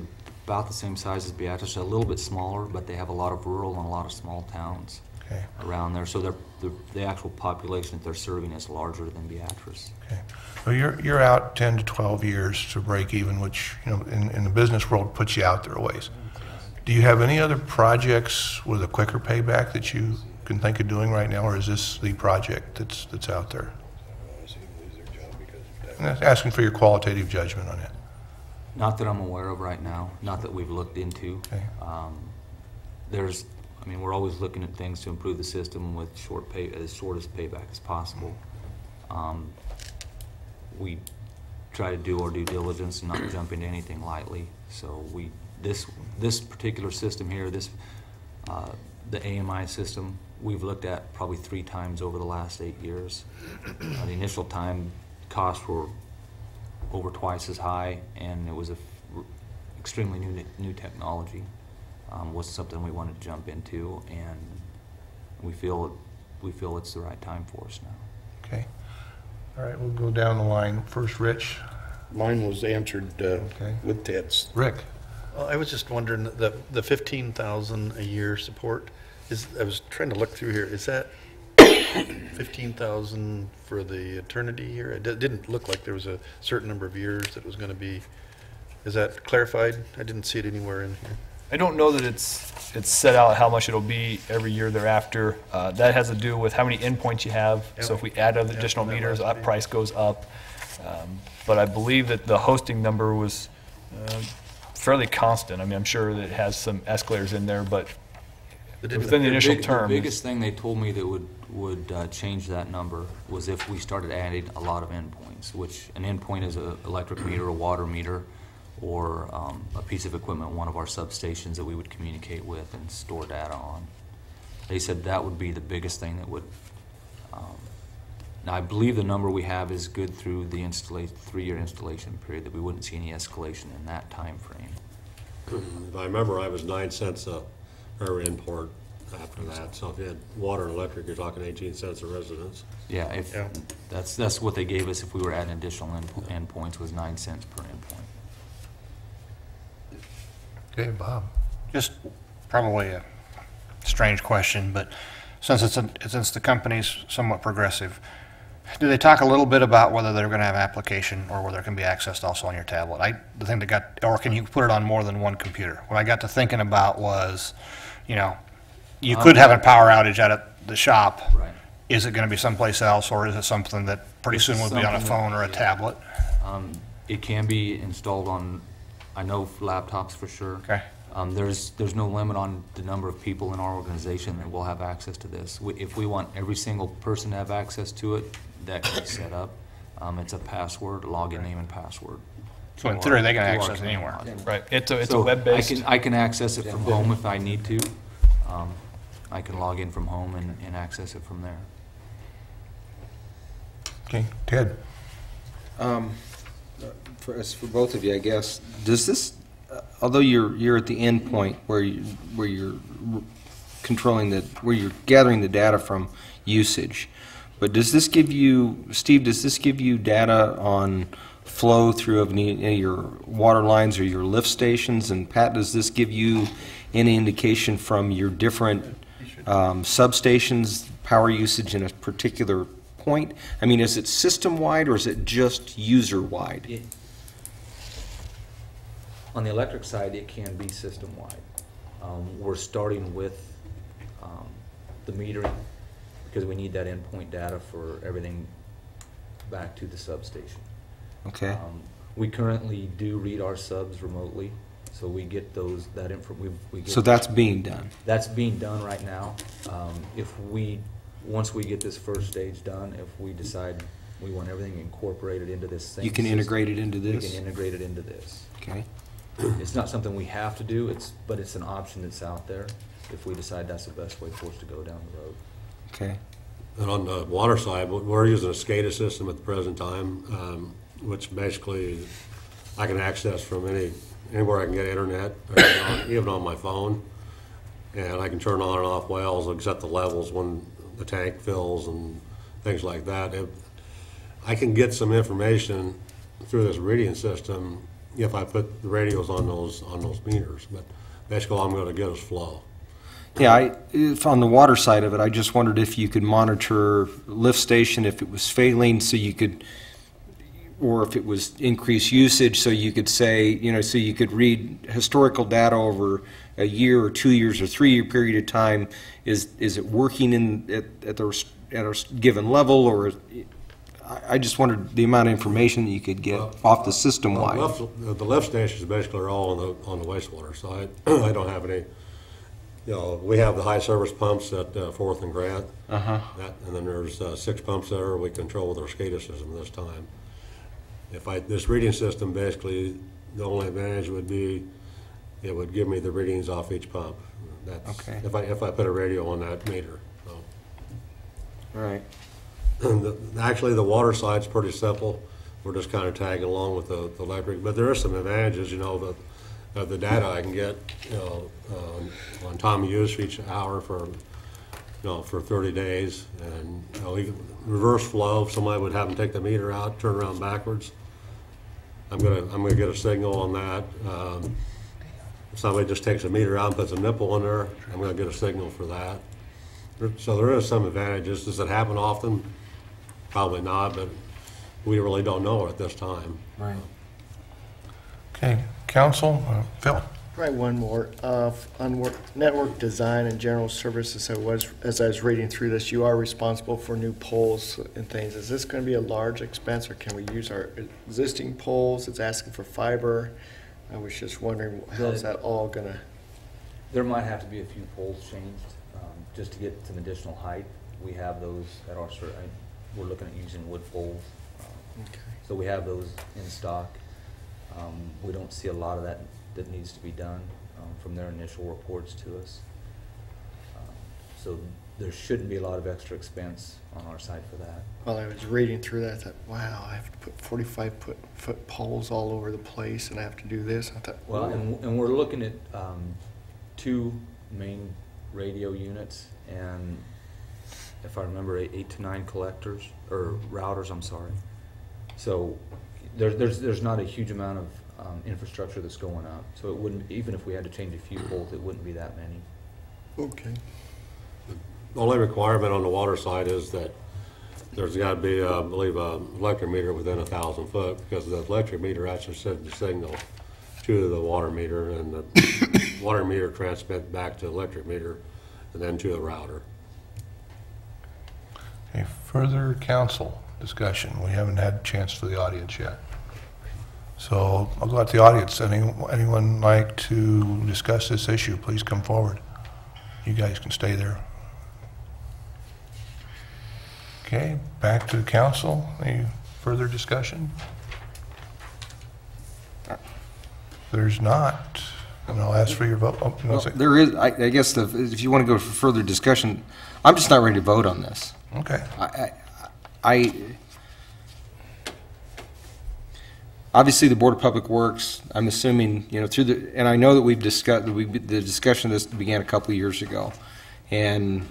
about the same size as Beatrice, a little bit smaller, but they have a lot of rural and a lot of small towns Okay, around there. So their, the, the actual population that they're serving is larger than Beatrice. okay. Well, you're, you're out 10 to 12 years to break even, which, you know, in, in the business world puts you out there a ways. Do you have any other projects with a quicker payback that you can think of doing right now, or is this the project that's, that's out there? And that's Asking for your qualitative judgment on it. Not that I'm aware of right now, not that we've looked into. Okay. Um, There's, I mean, we're always looking at things to improve the system with short pay, as short as payback as possible. Um, We try to do our due diligence and not jump into anything lightly. So we, this, this particular system here, this, uh, the AMI system, we've looked at probably three times over the last eight years. Uh, The initial time costs were over twice as high, and it was a f- extremely new, new technology. Um, was something we wanted to jump into, and we feel, we feel it's the right time for us now. Okay. All right, we'll go down the line. First, Rich. Mine was answered uh, Okay. with Ted's. Rick. Well, I was just wondering, the, the fifteen thousand a year support, is, I was trying to look through here, is that fifteen thousand for the eternity here? It di- didn't look like there was a certain number of years that was gonna be, is that clarified? I didn't see it anywhere in here. I don't know that it's, it's set out how much it'll be every year thereafter. Uh, That has to do with how many endpoints you have. So if we add other additional that meters, last that price goes up. Um, But I believe that the hosting number was uh, fairly constant. I mean, I'm sure that it has some escalators in there, but It didn't within the The initial big- term. The biggest thing they told me that would, would uh, change that number was if we started adding a lot of endpoints, which an endpoint is an electric meter, a water meter, or um, a piece of equipment, one of our substations that we would communicate with and store data on. They said that would be the biggest thing that would um, Now, I believe the number we have is good through the three-year installation period, that we wouldn't see any escalation in that time frame. If I remember, I was nine cents a, per endpoint after that. So if you had water and electric, you're talking 18 cents a residence. Yeah, if, Yeah. that's, that's what they gave us if we were adding additional endpo- endpoints, was nine cents per endpoint. Okay, Bob. Just probably a strange question, but since it's, a- since the company's somewhat progressive, do they talk a little bit about whether they're going to have application or whether it can be accessed also on your tablet? I, the thing that got, or can you put it on more than one computer? What I got to thinking about was, you know, you could have a power outage out at the shop. Right. Is it going to be someplace else, or is it something that pretty soon will be on a something phone or a yeah. tablet? Um, It can be installed on, I know laptops for sure. Okay. Um, There's, there's no limit on the number of people in our organization that will have access to this. We- If we want every single person to have access to it, that can be set up. Um, It's a password, login name and password. So in theory, they can to our access it anywhere. module. Right, it's a, it's a So web-based. I can, I can access it from home if I need to. Um, I can log in from home and, and access it from there. Okay, Ted. Um, For, as for both of you, I guess, does this, uh, although you're, you're at the end point where you, where you're controlling the, where you're gathering the data from usage, but does this give you, Steve, does this give you data on flow through of any, any of your water lines or your lift stations? And Pat, does this give you any indication from your different um, substations, power usage in a particular point? I mean, is it system-wide or is it just user-wide? It- On the electric side, it can be system-wide. Um, We're starting with um, the metering, because we need that endpoint data for everything back to the substation. Okay. Um, We currently do read our subs remotely, so we get those, that info, we we get. So that's being done. That's being done right now. Um, If we, once we get this first stage done, if we decide we want everything incorporated into this same You can system, integrate it into We this? can integrate it into this. Okay. It's not something we have to do, it's, but it's an option that's out there if we decide that's the best way for us to go down the road. Okay. And on the water side, we- we're using a SCADA system at the present time, um, which basically I can access from any, anywhere I can get internet, even on- even on my phone. And I can turn on and off wells, set the levels when the tank fills and things like that. If- I can get some information through this reading system if I put the radios on those, on those meters. But basically, all I'm gonna get is flow. Yeah, I, if on the water side of it, I just wondered if you could monitor lift station if it was failing, so you could, or if it was increased usage, so you could say, you know, so you could read historical data over a year or two years or three-year period of time. Is, is it working in, at, at the, at a s- given level, or, I, I just wondered the amount of information that you could get off the system Well, wide. lift- The lift stations basically are all on the, on the wastewater side. I don't have any, you know, we have the high service pumps at uh, Fourth and Grant. Uh-huh. That- And then there's uh, six pumps there we control with our SCADA system this time. If I, this reading system, basically, the only advantage would be, it would give me the readings off each pump. That's, Okay. if I, if I put a radio on that meter, so. Right. The- Actually, the water side's pretty simple. We're just kind of tagging along with the, the electric, but there are some advantages, you know, the, of the data I can get, you know, um, on time of use for each hour for, you know, for thirty days. And, you know, even reverse flow, if somebody would have them take the meter out, turn around backwards. I'm gonna, I'm gonna get a signal on that. Um, If somebody just takes a meter out and puts a nipple in there, I'm gonna get a signal for that. So there is some advantages. Does it happen often? Probably not, but we really don't know at this time. Right. Okay, council, uh, Phil? Right, one more. Uh, On work- network design and general services, I was, as I was reading through this, you are responsible for new poles and things. Is this going to be a large expense, or can we use our existing poles? It's asking for fiber. I was just wondering, how's that all going to? There might have to be a few poles changed, um, just to get some additional height. We have those at our, we're looking at using wood poles. um, So we have those in stock. Um, We don't see a lot of that that needs to be done um, from their initial reports to us. Um, So there shouldn't be a lot of extra expense on our side for that. While I was reading through that, I thought, wow, I have to put forty-five foot, foot poles all over the place and I have to do this. I thought, Well, and, and we're looking at, um, two main radio units and if I remember, eight, eight to nine collectors, or routers, I'm sorry. So there, there's, there's not a huge amount of, um, infrastructure that's going up. So it wouldn't, even if we had to change a few poles, it wouldn't be that many. okay. The only requirement on the water side is that there's got to be, uh, I believe, a electric meter within a thousand foot, because the electric meter actually sends the signal to the water meter, and the water meter transmits back to the electric meter, and then to the router. Okay, further council discussion. We haven't had a chance for the audience yet. So I'll go out to the audience. Any, anyone like to discuss this issue, please come forward. You guys can stay there. Okay, back to the council. Any further discussion? There's not, and I'll ask for your vote. Oh, you Well, say- There is, I, I guess, the- if you want to go for further discussion, I'm just not ready to vote on this. Okay. I, I- I, obviously, the Board of Public Works, I'm assuming, you know, through the, and I know that we've discussed, we, the discussion of this began a couple of years ago. And,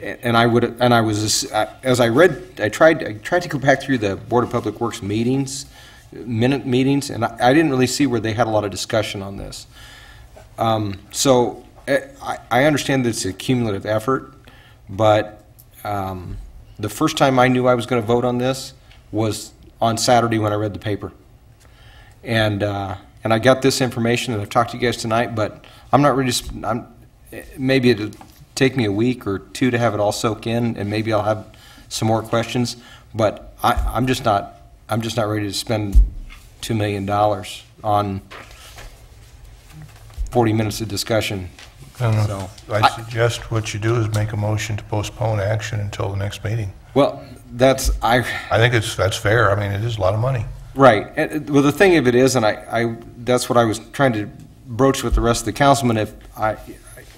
and I would, and I was, as I read, I tried, I tried to go back through the Board of Public Works meetings, minute meetings, and I, I didn't really see where they had a lot of discussion on this. Um, So, eh, I, I understand that it's a cumulative effort, but um, the first time I knew I was going to vote on this was on Saturday when I read the paper. And, uh, and I got this information, and I've talked to you guys tonight, but I'm not ready to, sp- I'm, maybe it'll take me a week or two to have it all soak in, and maybe I'll have some more questions, but I, I'm just not, I'm just not ready to spend $2 million on 40 minutes of discussion. So, I I- suggest what you do is make a motion to postpone action until the next meeting. Well, that's, I, I think it's, that's fair. I mean, it is a lot of money. Right. And, well, the thing of it is, and I, I, that's what I was trying to broach with the rest of the councilmen, if I,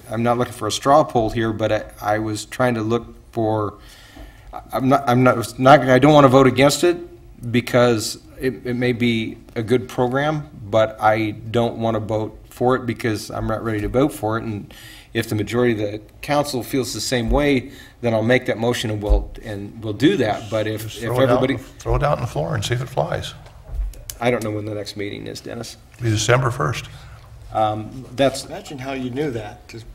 I'm not looking for a straw poll here, but I, I was trying to look for, I'm not, I'm not, not, I don't want to vote against it because it, it may be a good program, but I don't want to vote for it because I'm not ready to vote for it. And if the majority of the council feels the same way, then I'll make that motion and we'll, and we'll do that. But if, Just if throw it out, everybody, throw it out on the floor and see if it flies. I don't know when the next meeting is, Dennis. Be December 1st. Um, That's, Imagine how you knew that. Just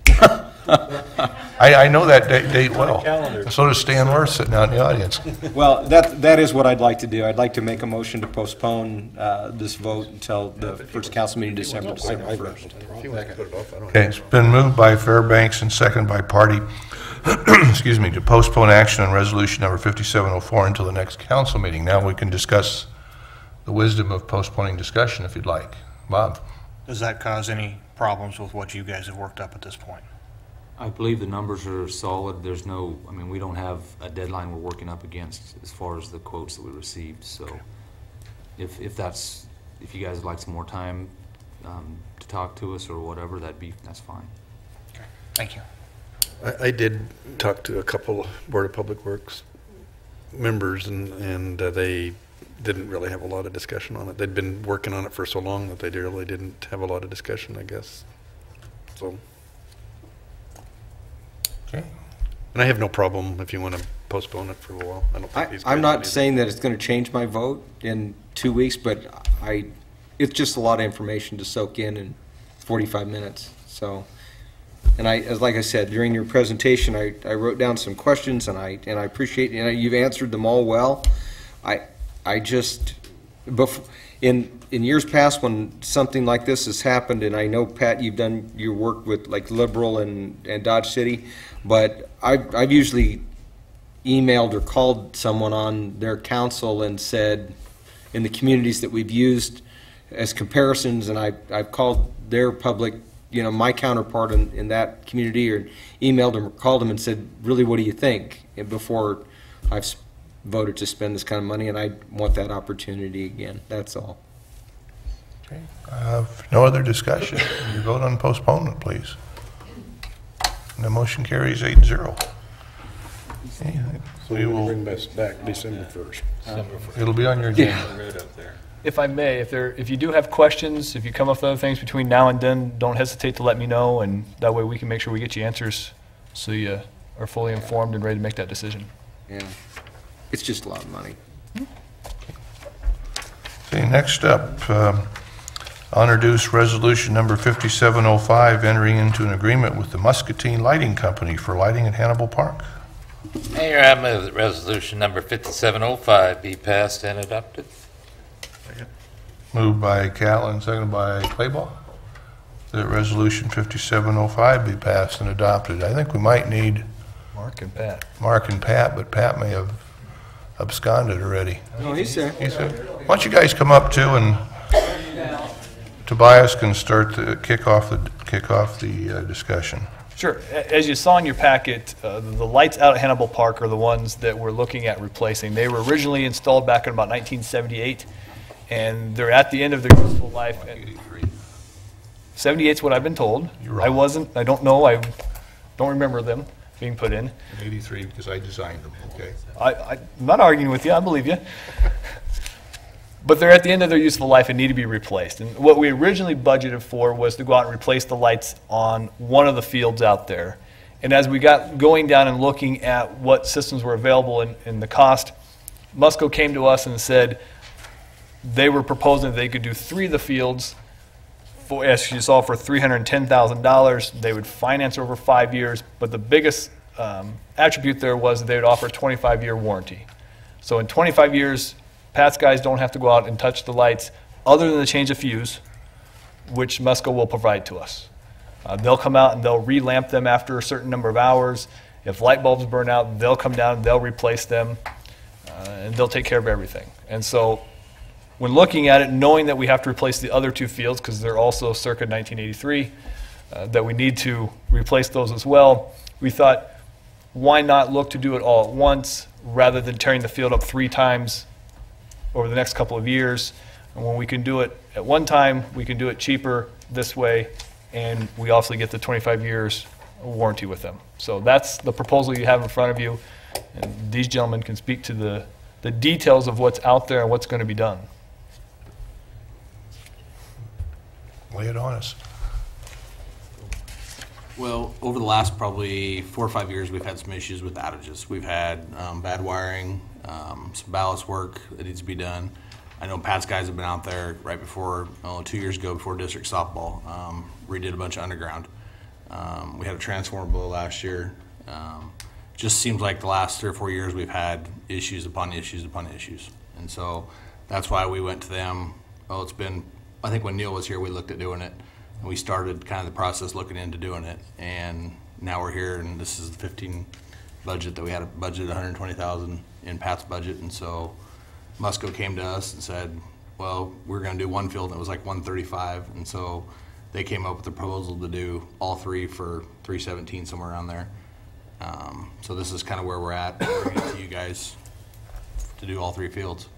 I, I know that date, date well. So does Stan Worth sitting out in the audience. well, that, that is what I'd like to do. I'd like to make a motion to postpone uh, this vote until the first council meeting, December, December 1st. If you want to put it off, I don't. Okay, it's been moved by Fairbanks and second by Parde, excuse me, to postpone action on resolution number 5704 until the next council meeting. Now we can discuss the wisdom of postponing discussion if you'd like. Bob? Does that cause any problems with what you guys have worked up at this point? I believe the numbers are solid. There's no, I mean, we don't have a deadline we're working up against as far as the quotes that we received, so if, if that's, if you guys would like some more time, um, to talk to us or whatever, that'd be, that's fine. Okay. Thank you. I, I did talk to a couple Board of Public Works members, and, and uh, they didn't really have a lot of discussion on it. They'd been working on it for so long that they really didn't have a lot of discussion, I guess. So, Okay. and I have no problem if you want to postpone it for a while. I don't think I, these I'm not need it. saying that it's going to change my vote in two weeks, but I, it's just a lot of information to soak in in 45 minutes, so. And I, as like I said, during your presentation, I, I wrote down some questions, and I, and I appreciate, and you've answered them all well. I, I just, in, in years past, when something like this has happened, and I know, Pat, you've done your work with like Liberal and, and Dodge City, but I've, I've usually emailed or called someone on their council and said, in the communities that we've used as comparisons, and I, I've called their public, you know, my counterpart in, in that community, or emailed them or called them and said, really, what do you think? And Before I've voted to spend this kind of money, and I want that opportunity again, that's all. Okay. Uh, if No other discussion. Your vote on postponement, please. The motion carries eight zero. Okay, So We we will will, bring this back December 1st. it'll be on your agenda. Road up there. If I may, if there, if you do have questions, if you come up with other things between now and then, don't hesitate to let me know, and that way we can make sure we get you answers so you are fully informed and ready to make that decision. Yeah. It's just a lot of money. Okay, next up, um, I'll introduce resolution number 5705, entering into an agreement with the Muscatine Lighting Company for lighting at Hannibal Park. Mayor, I move that resolution number 5705 be passed and adopted. Moved by Catlin, seconded by Claybaugh, that resolution 5705 be passed and adopted. I think we might need Mark and Pat. Mark and Pat, but Pat may have absconded already. No, he's there. He said, why don't you guys come up too, and Tobias can start to kick off the, kick off the uh, discussion. Sure. A- As you saw in your packet, uh, the lights out at Hannibal Park are the ones that we're looking at replacing. They were originally installed back in about 1978, and they're at the end of their useful life. 78 is what I've been told. You're I wasn't, I don't know, I don't remember them being put in. 83, because I designed them, okay? I, I'm not arguing with you, I believe you. But they're at the end of their useful life and need to be replaced. And what we originally budgeted for was to go out and replace the lights on one of the fields out there. And as we got going down and looking at what systems were available and, and the cost, Musco came to us and said they were proposing that they could do three of the fields as you saw, for $310,000. They would finance over five years, but the biggest um, attribute there was they would offer a 25-year warranty. So in 25 years, Pat's guys don't have to go out and touch the lights, other than the change of fuse, which Musco will provide to us. Uh, They'll come out and they'll re-lamp them after a certain number of hours. If light bulbs burn out, they'll come down, they'll replace them, uh, and they'll take care of everything. And so when looking at it, knowing that we have to replace the other two fields, because they're also circa 1983, uh, that we need to replace those as well, we thought, why not look to do it all at once, rather than tearing the field up three times over the next couple of years? And when we can do it at one time, we can do it cheaper this way, and we also get the 25 years warranty with them. So that's the proposal you have in front of you, and these gentlemen can speak to the, the details of what's out there and what's going to be done. Lay it on us. Well, over the last probably four or five years, we've had some issues with outages. We've had um, bad wiring, um, some ballast work that needs to be done. I know Pat's guys have been out there right before, oh, two years ago, before district softball, um, redid a bunch of underground. Um, We had a transformer blow last year. Um, Just seems like the last three or four years, we've had issues upon issues upon issues. And so that's why we went to them. Oh, it's been, I think when Neil was here, we looked at doing it. And we started kind of the process looking into doing it. And now we're here and this is the 15 budget that we had a budget 120,000 in Pat's budget. And so Musco came to us and said, well, we're going to do one field and it was like 135. And so they came up with a proposal to do all three for 317, somewhere around there. Um, So this is kind of where we're at, bringing it to you guys to do all three fields.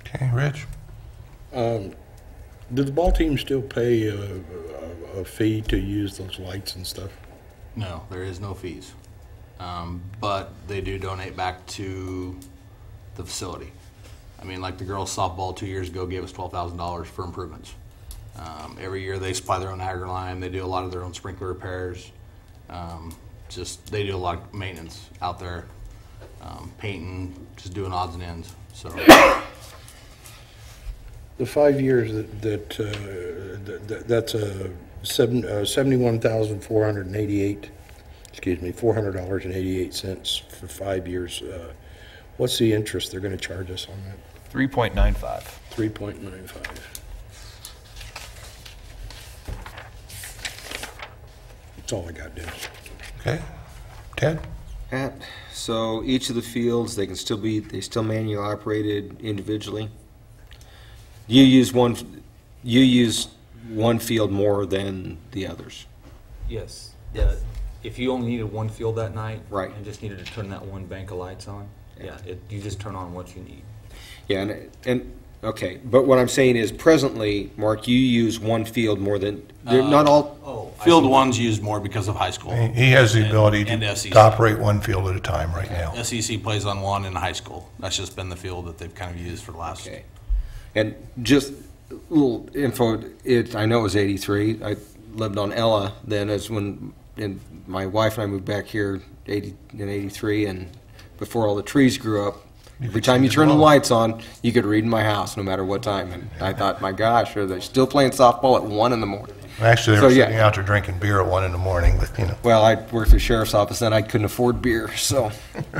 Okay, Rich? Um, Do the ball teams still pay a, a- a fee to use those lights and stuff? No, there is no fees. Um, But they do donate back to the facility. I mean, like the girls softball two years ago gave us twelve thousand dollars for improvements. Um, Every year, they supply their own agri line, they do a lot of their own sprinkler repairs. Um, Just, they do a lot of maintenance out there, um, painting, just doing odds and ends, so. The five years that, that, uh, that- that, that's a seven, uh, seventy-one thousand four hundred and eighty-eight, excuse me, four hundred dollars and eighty-eight cents for five years. Uh, What's the interest they're gonna charge us on that? 3.95. Three point nine five. That's all I got, Dennis. Okay. Ted? Pat, so each of the fields, they can still be, they still manually operated individually? You use one, you use one field more than the others? Yes. Yeah, if you only needed one field that night. Right. And just needed to turn that one bank of lights on, yeah, it, you just turn on what you need. Yeah, and, and, okay, but what I'm saying is presently, Mark, you use one field more than, they're uh, not all, Oh, Field one's used more because of high school. He he has the And- ability and to SEC. to operate one field at a time right now. SEC plays on one in high school. That's just been the field that they've kind of used for the last. Okay. And just a little info, it, I know it was 83. I lived on Ella then as when, and my wife and I moved back here 80, in 83 and before all the trees grew up. Every time you turn the lights on, you could read in my house, no matter what time. And I thought, my gosh, are they still playing softball at one in the morning? Actually, they So, were yeah. sitting out there drinking beer at one in the morning, but, you know. Well, I worked for the sheriff's office, and I couldn't afford beer, so.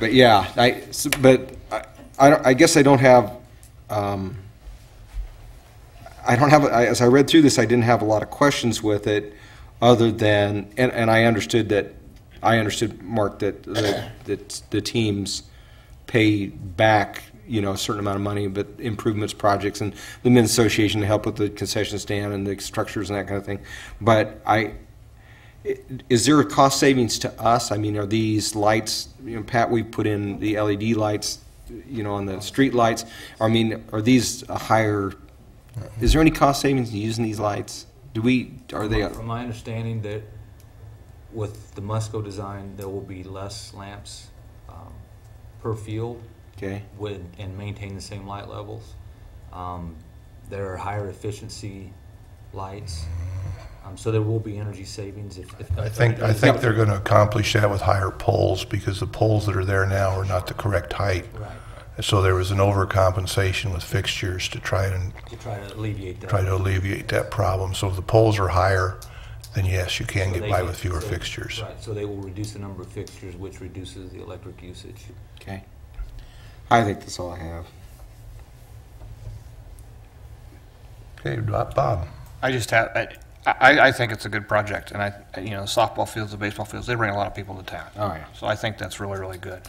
But yeah, I, but I, I I guess I don't have, um, I don't have, as I read through this, I didn't have a lot of questions with it, other than, and, and I understood that, I understood, Mark, that, the- that the teams pay back, you know, a certain amount of money, but improvements projects and the Men's Association to help with the concession stand and the structures and that kind of thing. But I, is there a cost savings to us? I mean, are these lights, you know, Pat, we put in the LED lights, you know, on the street lights. I mean, are these a higher, is there any cost savings in using these lights? Do we, are they, From my understanding that with the Musco design, there will be less lamps um, per field okay? with, and maintain the same light levels. Um, There are higher efficiency lights, um, so there will be energy savings if. if- I think, I think they're going to accomplish that with higher poles, because the poles that are there now are not the correct height. Right, So there was an overcompensation with fixtures to try and, to try to alleviate that. try to alleviate that problem. So if the poles are higher, then yes, you can So get by can- with fewer so- fixtures. Right, so they will reduce the number of fixtures, which reduces the electric usage. Okay. I think that's all I have. Okay, Bob? I just have, I, I, I think it's a good project, and I, you know, the softball fields, the baseball fields, they bring a lot of people to town. Oh, yeah. So I think that's really, really good.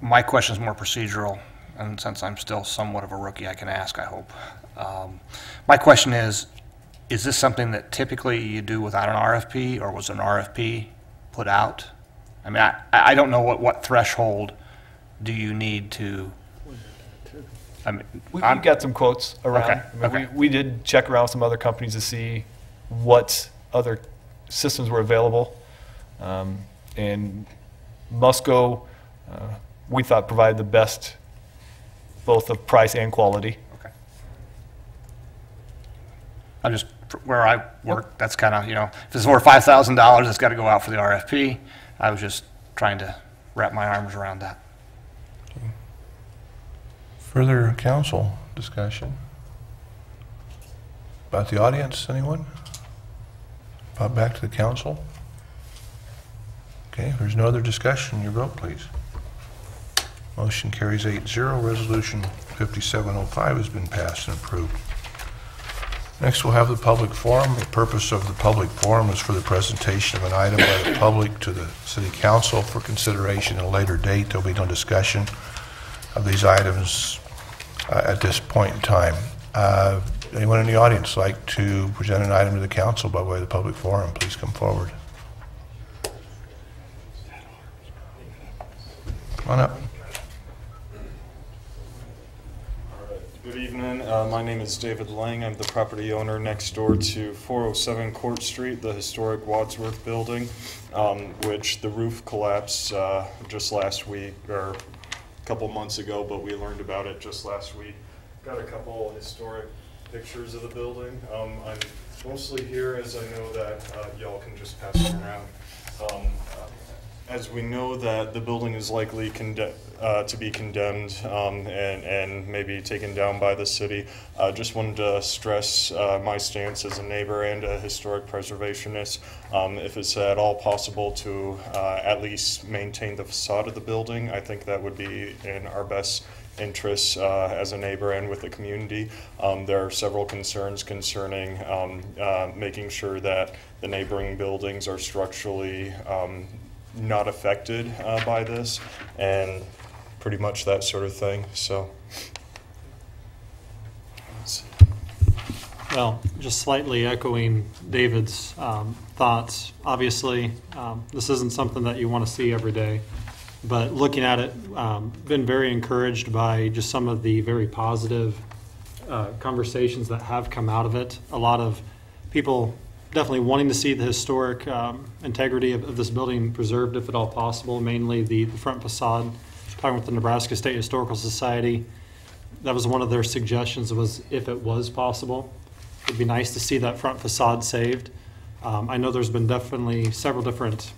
My question is more procedural, and since I'm still somewhat of a rookie, I can ask, I hope. Um, My question is, is this something that typically you do without an RFP, or was an RFP put out? I mean, I, I don't know what, what threshold do you need to, I mean, We, I'm- got some quotes around. Okay, I mean, okay. We, we did check around with some other companies to see what other systems were available. Um, and Musco, uh, we thought provided the best, both of price and quality. Okay. I'm just, where I work, that's kind of, you know, if it's over five thousand dollars, it's got to go out for the RFP. I was just trying to wrap my arms around that. Further council discussion? About the audience, anyone? About back to the council? Okay, there's no other discussion, your vote, please. Motion carries eight zero. Resolution 5705 has been passed and approved. Next, we'll have the public forum. The purpose of the public forum is for the presentation of an item by the public to the city council for consideration at a later date. There'll be no discussion of these items uh, at this point in time. Uh, Anyone in the audience like to present an item to the council by way of the public forum, please come forward. Come on up. Good evening. Uh, My name is David Lang. I'm the property owner next door to 407 Court Street, the historic Wadsworth Building, um, which the roof collapsed uh, just last week, or a couple months ago, but we learned about it just last week. Got a couple historic pictures of the building. Um, I'm mostly here as I know that uh, y'all can just pass them around. Um, as we know that the building is likely conde- uh, to be condemned um, and, and maybe taken down by the city, I just wanted to stress uh, my stance as a neighbor and a historic preservationist. Um, if it's at all possible to uh, at least maintain the facade of the building, I think that would be in our best interests uh, as a neighbor and with the community. Um, There are several concerns concerning um, uh, making sure that the neighboring buildings are structurally um, not affected uh, by this, and pretty much that sort of thing, so. Well, just slightly echoing David's um, thoughts. Obviously, um, this isn't something that you want to see every day, but looking at it, um, been very encouraged by just some of the very positive uh, conversations that have come out of it. A lot of people definitely wanting to see the historic um, integrity of of this building preserved if at all possible, mainly the the front facade. Talking with the Nebraska State Historical Society, that was one of their suggestions was if it was possible, it'd be nice to see that front facade saved. Um, I know there's been definitely several different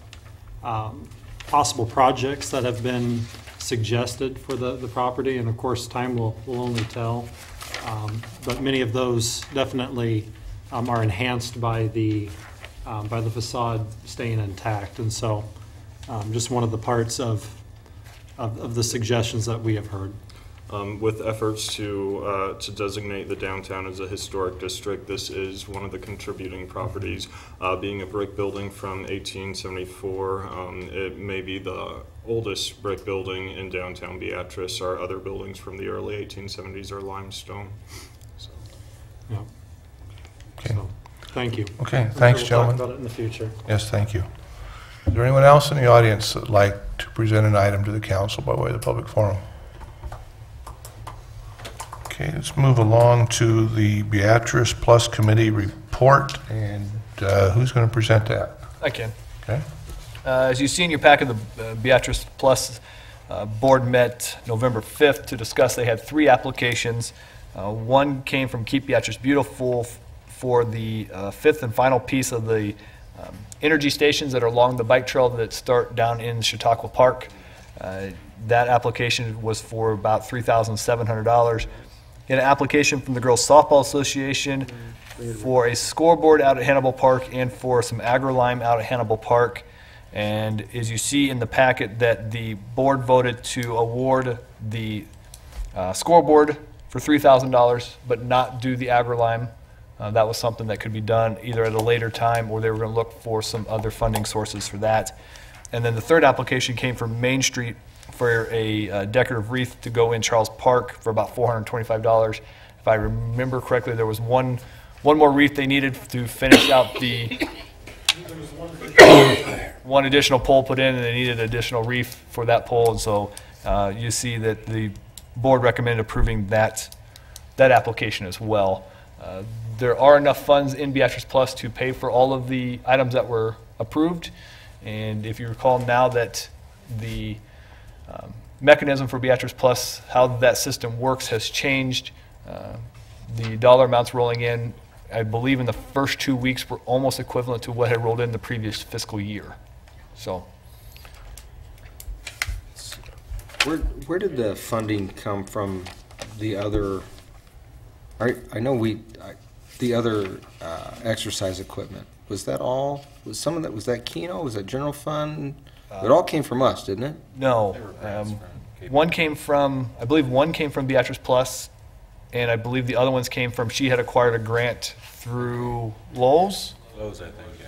um, possible projects that have been suggested for the, the property, and of course, time will, will only tell. Um, But many of those definitely um, are enhanced by the, um, by the facade staying intact. And so, um, just one of the parts of, of of the suggestions that we have heard. Um, With efforts to, uh, to designate the downtown as a historic district, this is one of the contributing properties. Uh, Being a brick building from 1874, um, it may be the oldest brick building in downtown Beatrice. Our other buildings from the early 1870s are limestone. So, Yeah. Okay. So, Thank you. Okay, I'm sure thanks, we'll gentlemen. Talk about it in the future. Yes, thank you. Is there anyone else in the audience that'd like to present an item to the council by way of the public forum? Okay, let's move along to the Beatrice Plus Committee report, and uh, who's going to present that? I can. Okay? Uh, As you see in your packet, the uh, Beatrice Plus uh, Board met November 5th to discuss, they had three applications. Uh, One came from Keep Beatrice Beautiful for the uh, fifth and final piece of the um, energy stations that are along the bike trail that start down in Chautauqua Park. Uh, That application was for about $3,700. An application from the Girls Softball Association for a scoreboard out at Hannibal Park and for some agri-lime out at Hannibal Park. And as you see in the packet, that the board voted to award the uh, scoreboard for $3,000, but not do the agri-lime. Uh, That was something that could be done either at a later time, or they were going to look for some other funding sources for that. And then the third application came from Main Street for a uh, decorative wreath to go in Charles Park for about $425. If I remember correctly, there was one, one more wreath they needed to finish out the, one additional pole put in, and they needed an additional reef for that pole, and so uh, you see that the board recommended approving that, that application as well. Uh, There are enough funds in Beatrice Plus to pay for all of the items that were approved, and if you recall now that the um, mechanism for Beatrice Plus, how that system works has changed. Uh, The dollar amounts rolling in, I believe in the first two weeks were almost equivalent to what had rolled in the previous fiscal year. So, Where, where did the funding come from the other, I, I know we, I- the other uh, exercise equipment? Was that all, was some of that, was that Keno, was that general fund? It all came from us, didn't it? no. um, One came from, I believe one came from Beatrice Plus, and I believe the other ones came from, she had acquired a grant through Lowell's, Those, I think, yeah.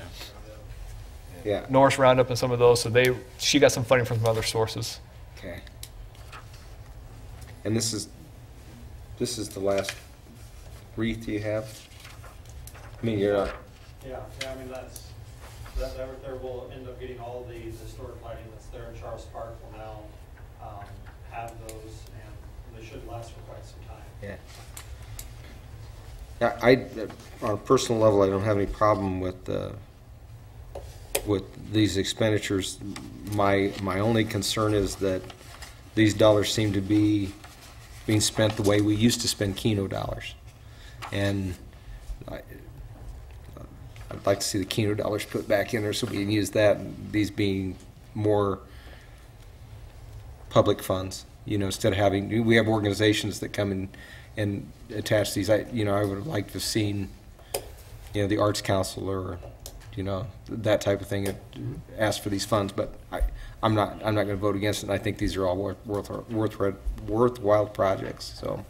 Yeah, Norris Roundup and some of those, so they, she got some funding from some other sources. okay. And this is, this is the last wreath you have? I mean, you're not, Yeah, yeah, I mean, that's, that, there, there will end up getting all the historic lighting that's there in Charles Park will now, um, have those, and they should last for quite some time. yeah. Yeah, I, on a personal level, I don't have any problem with, uh, with these expenditures. My, my only concern is that these dollars seem to be being spent the way we used to spend Keno dollars. And I, I'd like to see the Keno dollars put back in there so we can use that, these being more public funds, you know, instead of having, we have organizations that come in and attach these, I, you know, I would have liked to have seen, you know, the Arts Council or, you know, that type of thing, ask for these funds, but I, I'm not, I'm not gonna vote against it, and I think these are all worth, worth, worth, worthwhile projects, so.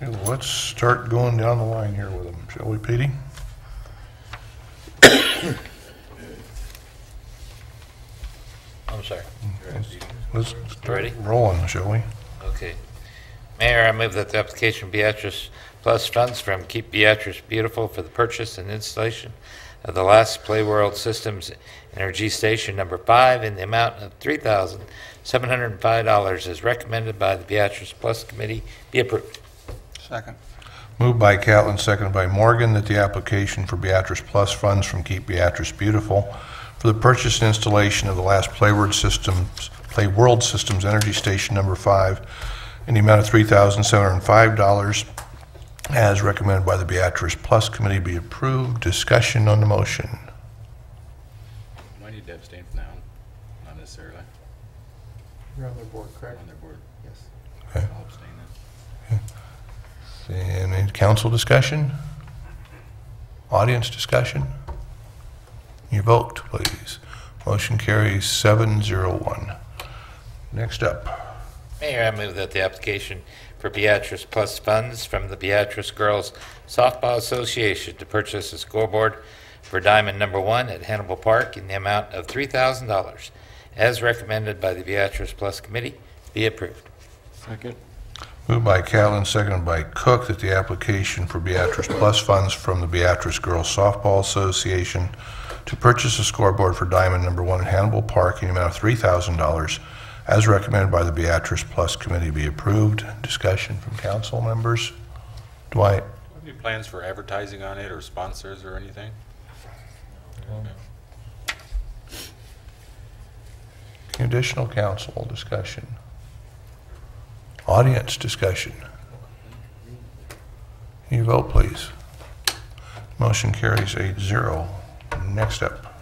Okay, let's start going down the line here with them, shall we, Petey? I'm sorry. Let's Ready? start rolling, shall we? Okay. Mayor, I move that the application Beatrice Plus funds from Keep Beatrice Beautiful for the purchase and installation of the last Play World Systems Energy Station Number Five in the amount of three thousand seven hundred and five dollars as recommended by the Beatrice Plus Committee be approved. Second. Moved by Catlin, seconded by Morgan, that the application for Beatrice Plus funds from Keep Beatrice Beautiful for the purchase and installation of the last Playworld Systems, Play World Systems Energy Station Number Five in the amount of $3,705 as recommended by the Beatrice Plus Committee be approved. Discussion on the motion. Do I need to abstain from that one? Not necessarily. You're on their board, I'm correct? on their board. Yes. Okay. I'll abstain then. And any council discussion? Audience discussion? Your vote, please. Motion carries seven zero one. Next up. Mayor, I move that the application for Beatrice Plus funds from the Beatrice Girls Softball Association to purchase a scoreboard for Diamond Number One at Hannibal Park in the amount of $3,000, as recommended by the Beatrice Plus Committee, be approved. Second. Moved by Catlin, seconded by Cook, that the application for Beatrice Plus funds from the Beatrice Girls Softball Association to purchase a scoreboard for Diamond Number One at Hannibal Park in the amount of $3,000, as recommended by the Beatrice Plus Committee, be approved. Discussion from council members. Dwight? Any plans for advertising on it or sponsors or anything? Conditional council discussion. Audience discussion. Can you vote, please? Motion carries eight zero. Next up.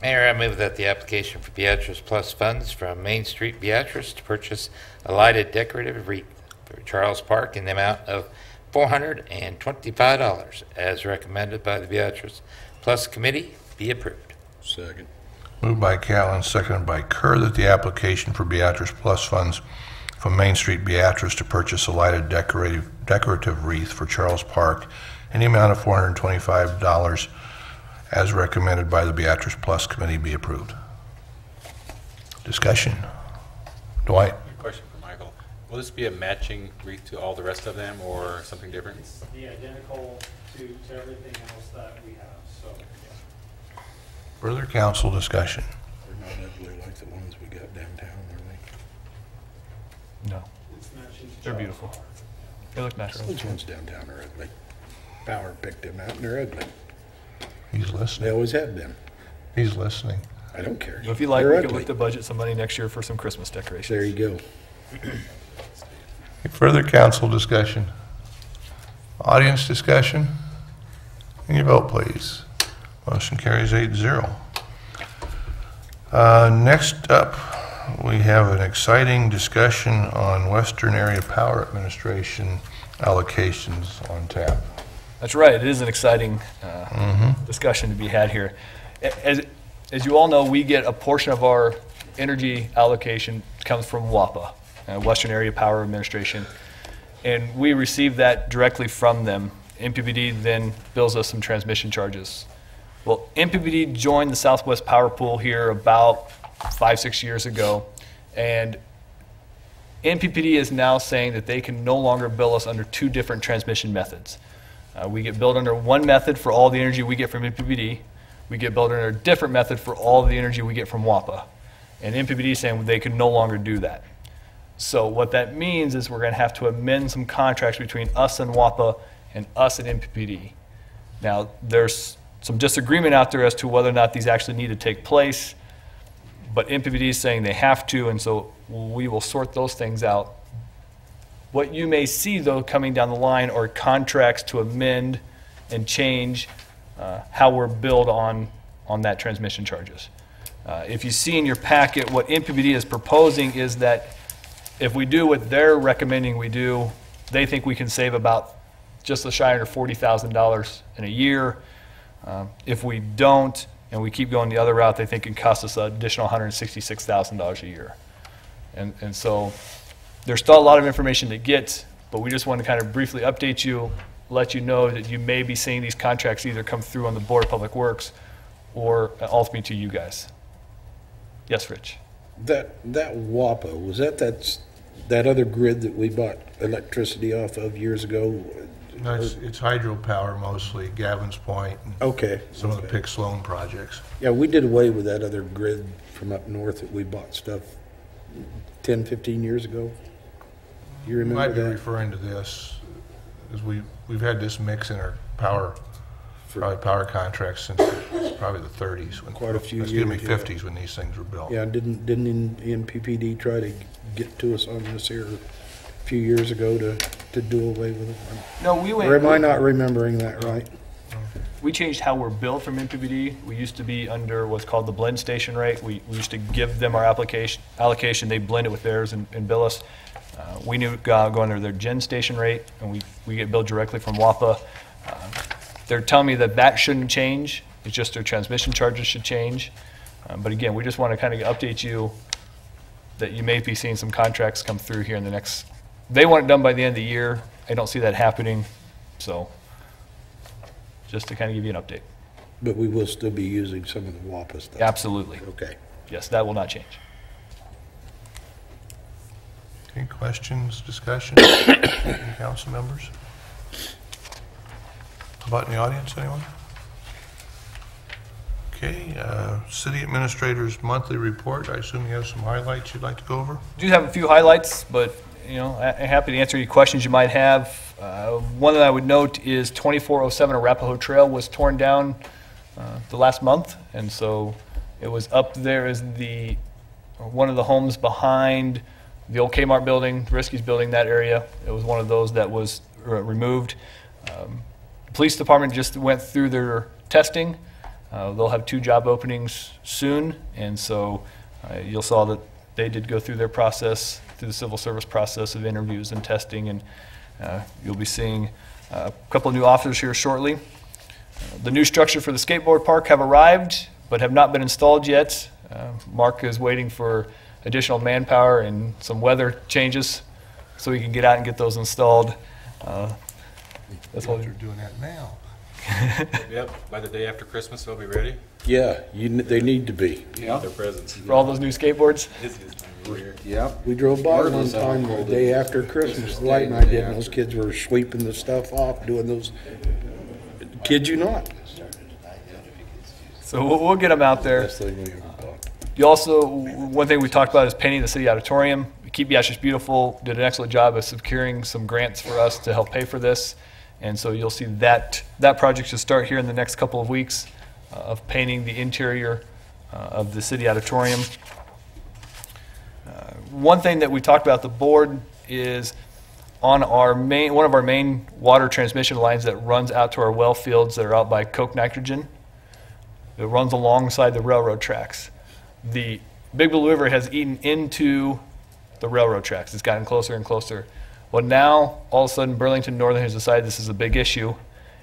Mayor, I move that the application for Beatrice Plus funds from Main Street Beatrice to purchase a lighted decorative wreath for Charles Park in the amount of $425, as recommended by the Beatrice Plus Committee, be approved. Second. Moved by Callen, seconded by Kerr, that the application for Beatrice Plus funds from Main Street Beatrice to purchase a lighted decorative, decorative wreath for Charles Park in the amount of $425, as recommended by the Beatrice Plus Committee, be approved. Discussion. Dwight? Question for Michael. Will this be a matching wreath to all the rest of them or something different? It's the identical to, to everything else that we have, so. Further council discussion. They're not ugly like the ones we got downtown, are No, It's matching to they're beautiful. They look natural. Those ones downtown are ugly. Power picked them out and they're ugly. He's They always have been. He's listening. I don't care. If you like, They're we can ugly. look to budget some money next year for some Christmas decorations. There you go. Further council discussion. Audience discussion. Can you vote, please? Motion carries eight zero. Uh, Next up, we have an exciting discussion on Western Area Power Administration allocations on tap. That's right. It is an exciting uh, discussion to be had here. As, as you all know, we get a portion of our energy allocation comes from WAPA, uh, Western Area Power Administration, and we receive that directly from them. NPPD then bills us some transmission charges. Well, NPPD joined the Southwest Power Pool here about five, six years ago, and NPPD is now saying that they can no longer bill us under two different transmission methods. Uh, we get billed under one method for all the energy we get from NPPD. We get billed under a different method for all the energy we get from WAPA. And NPPD is saying they can no longer do that. So what that means is we're going to have to amend some contracts between us and WAPA and us and NPPD. Now, there's some disagreement out there as to whether or not these actually need to take place, but NPPD is saying they have to, and so we will sort those things out. What you may see, though, coming down the line are contracts to amend and change uh, how we're billed on, on that transmission charges. Uh, If you see in your packet, what NPPD is proposing is that if we do what they're recommending we do, they think we can save about just a shy under $40,000 in a year. Um, If we don't, and we keep going the other route, they think it costs us an additional $166,000 a year. And, and so there's still a lot of information to get, but we just want to kind of briefly update you, let you know that you may be seeing these contracts either come through on the Board of Public Works or ultimately to you guys. Yes, Rich? That, that WAPA, was that that, that other grid that we bought electricity off of years ago? No, It's it's hydropower mostly, Gavin's Point, and Okay. some of the okay. Pick Sloan projects. Yeah, we did away with that other grid from up north that we bought stuff 10, 15 years ago. You You might remember be that? referring to this. Because we, we've had this mix in our power, probably power contracts since probably the thirties. Quite a few Excuse me, years, yeah. fifties when these things were built. Yeah, didn't, didn't NPPD try to get to us on this here a few years ago to, to do away with it? No, we went. Or am I not remembering that right? We changed how we're billed from NPPD. We used to be under what's called the blend station rate. We, we used to give them our application, allocation, they blend it with theirs and, and bill us. Uh, We knew, go go under their gen station rate, and we, we get billed directly from WAPA. Uh, They're telling me that that shouldn't change, it's just their transmission charges should change. Uh, But again, we just want to kind of update you that you may be seeing some contracts come through here in the next, they want it done by the end of the year. I don't see that happening, so just to kind of give you an update. But we will still be using some of the WAPA stuff? Absolutely. Okay. Yes, that will not change. Any questions, discussion? Any council members? How about in the audience, anyone? Okay, uh, city administrator's monthly report. I assume you have some highlights you'd like to go over? do you have a few highlights, but, you know, happy to answer any questions you might have. Uh, One that I would note is 2407 Arapahoe Trail was torn down uh, the last month, and so it was up there as the, one of the homes behind the old Kmart building, Risky's building, that area. It was one of those that was removed. Um, the Police department just went through their testing. Uh, They'll have two job openings soon, and so uh, you'll saw that they did go through their process, through the civil service process of interviews and testing, and uh, you'll be seeing uh, a couple of new officers here shortly. Uh, The new structure for the skateboard park have arrived, but have not been installed yet. Uh, Mark is waiting for additional manpower and some weather changes, so we can get out and get those installed. Uh, That's what You're doing that now. Yep, by the day after Christmas, they'll be ready. Yeah, you, n- they need to be. Yeah, their presents. for all those new skateboards. Busiest time of year. Yep. We drove by one was out time the cold day it- after Christmas, Christmas Light Day and I did, and those kids were sweeping the stuff off, doing those, kid you not. So we'll, we'll get them out there. Best thing we ever bought. You also, one thing we talked about is painting the city auditorium. Keep Beatrice Beautiful did an excellent job of securing some grants for us to help pay for this. And so you'll see that, that project should start here in the next couple of weeks uh, of painting the interior uh, of the city auditorium. Uh, One thing that we talked about the board is on our main, one of our main water transmission lines that runs out to our well fields that are out by Koch Nitrogen. It runs alongside the railroad tracks the Big Blue River has eaten into the railroad tracks. It's gotten closer and closer. Well, now, all of a sudden, Burlington Northern has decided this is a big issue,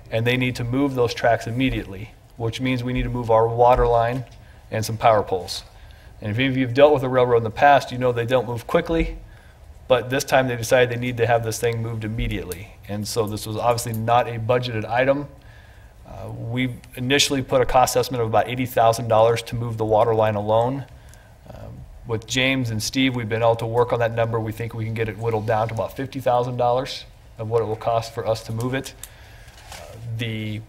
and they need to move those tracks immediately, which means we need to move our water line and some power poles. And if any of you have dealt with a railroad in the past, you know they don't move quickly, but this time they decided they need to have this thing moved immediately. And so this was obviously not a budgeted item. Uh, We initially put a cost estimate of about $80,000 to move the water line alone. With James and Steve, we've been able to work on that number. We think we can get it whittled down to about $50,000 of what it will cost for us to move it. Uh, The,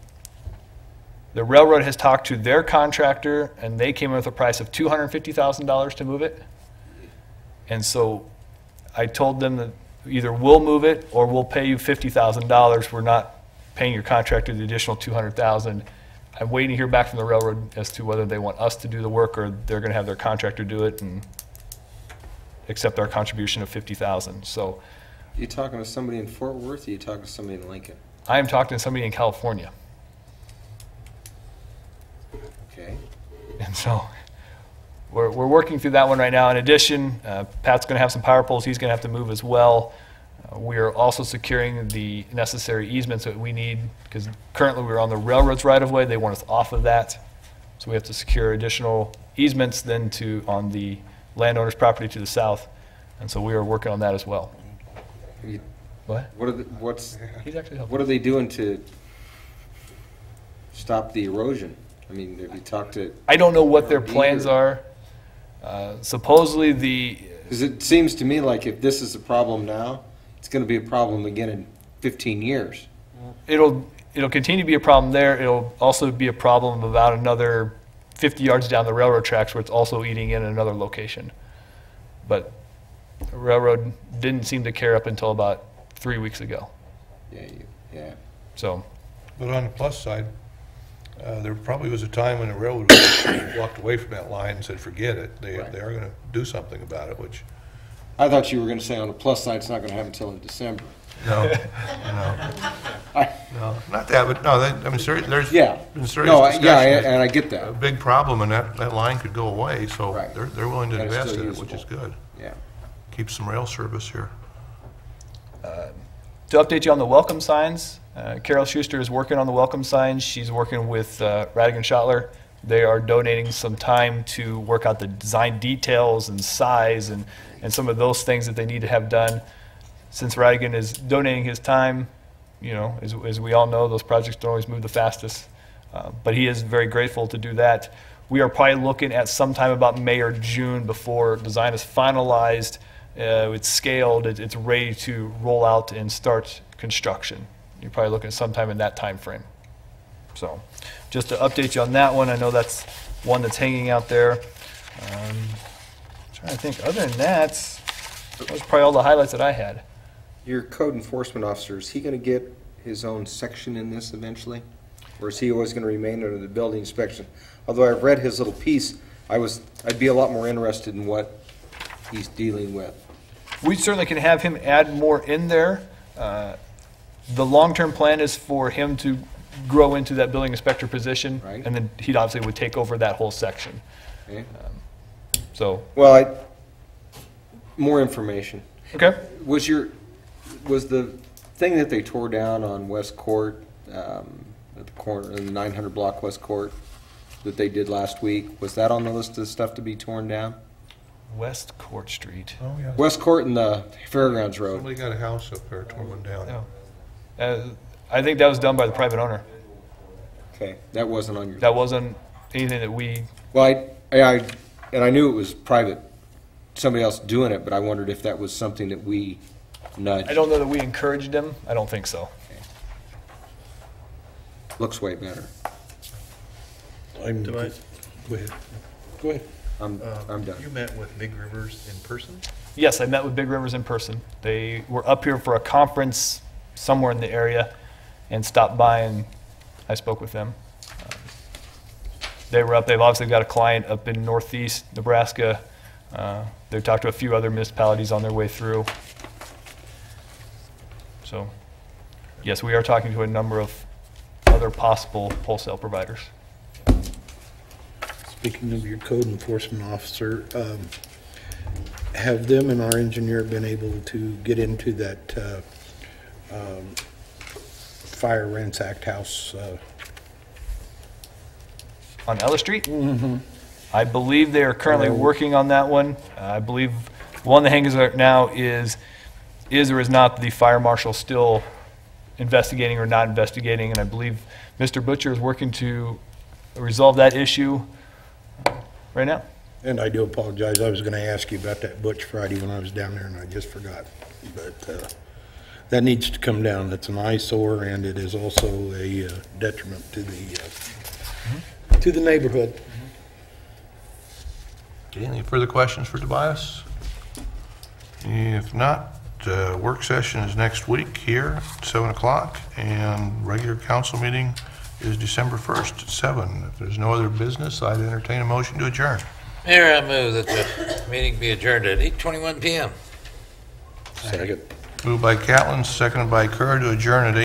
the railroad has talked to their contractor, and they came in with a price of $250,000 to move it. And so I told them that either we'll move it or we'll pay you $50,000. We're not paying your contractor the additional 200,000. I'm waiting to hear back from the railroad as to whether they want us to do the work or they're going to have their contractor do it and accept our contribution of 50,000. So You talking to somebody in Fort Worth, or you talking to somebody in Lincoln? I am talking to somebody in California. Okay. And so we're, we're working through that one right now. In addition, uh, Pat's going to have some power poles he's going to have to move as well. We are also securing the necessary easements that we need because currently we're on the railroad's right of way. They want us off of that. So we have to secure additional easements then to, on the landowner's property to the south. And so we are working on that as well. You- What? What are, the- what's, He's actually helping. what are they doing to stop the erosion? I mean, have you talked to, I don't know what their plans are. Uh, Supposedly, the, because it seems to me like if this is a problem now, it's gonna be a problem again in fifteen years. it'll, it'll continue to be a problem there. It'll also be a problem about another 50 yards down the railroad tracks where it's also eating in another location. But the railroad didn't seem to care up until about three weeks ago. Yeah, you, Yeah. So, But on the plus side, uh, there probably was a time when the railroad walked away from that line and said, forget it. They, Right. they are gonna do something about it, which, I thought you were gonna say on the plus side, it's not gonna happen until in December. no, no. No, not that, but no, that, I mean, seri- there's Yeah. been serious No, I- discussion. yeah, I- that and I get A that. big problem, and that, that line could go away, so Right. they're, they're willing to And it's invest still in it, which is usable. good. Yeah. Keeps some rail service here. to update you on the welcome signs, uh, Carol Schuster is working on the welcome signs. She's working with uh, Radigan Schottler. They are donating some time to work out the design details and size and, and some of those things that they need to have done. Since Radigan is donating his time, you know, as, as we all know, those projects don't always move the fastest. Uh, but he is very grateful to do that. We are probably looking at sometime about May or June before design is finalized, uh, it's scaled, it, it's ready to roll out and start construction. You're probably looking at sometime in that time frame. So, just to update you on that one, I know that's one that's hanging out there. Um, to think. Other than that, that was probably all the highlights that I had. Your code enforcement officer, is he gonna get his own section in this eventually? Or is he always gonna remain under the building inspection? Although I've read his little piece, I was, I'd be a lot more interested in what he's dealing with. We certainly can have him add more in there. Uh, The long-term plan is for him to grow into that building inspector position. Right. And then he'd obviously would take over that whole section. Okay? So, Well, I, more information. okay. Was your, was the thing that they tore down on West Court, um, at the corner, in the nine hundred block West Court, that they did last week, was that on the list of stuff to be torn down? West Court Street. Oh, yeah. West Court and the Fairgrounds Road. Somebody got a house up there, tore one down. Yeah. Uh, I think that was done by the private owner. Okay, that wasn't on your. That wasn't anything that we, Well, I, I, and I knew it was private, somebody else doing it, but I wondered if that was something that we nudged. I don't know that we encouraged them. I don't think so. Looks way better. I'm, Do I- go ahead. Go ahead. I'm, uh, I'm done. You met with Big Rivers in person? Yes, I met with Big Rivers in person. They were up here for a conference somewhere in the area and stopped by and I spoke with them. They were up, they've obviously got a client up in northeast Nebraska. Uh, They've talked to a few other municipalities on their way through. So, yes, we are talking to a number of other possible wholesale providers. Speaking of your code enforcement officer, um, have them and our engineer been able to get into that uh, um, fire ransacked house? uh, On Ella Street? I believe they are currently working on that one. Uh, I believe one of the hangers right now is, is or is not the fire marshal still investigating or not investigating? And I believe Mr. Butcher is working to resolve that issue right now. And I do apologize, I was going to ask you about that Butch Friday when I was down there and I just forgot. But uh, that needs to come down. It's an eyesore and it is also a uh, detriment to the, uh, to the neighborhood. Okay, any further questions for Tobias? If not, uh, work session is next week here at 7 o'clock, and regular council meeting is December 1st at 7. If there's no other business, I'd entertain a motion to adjourn. Mayor, I move that the meeting be adjourned at 8:21 PM. Second. Moved by Catlin, seconded by Kerr to adjourn at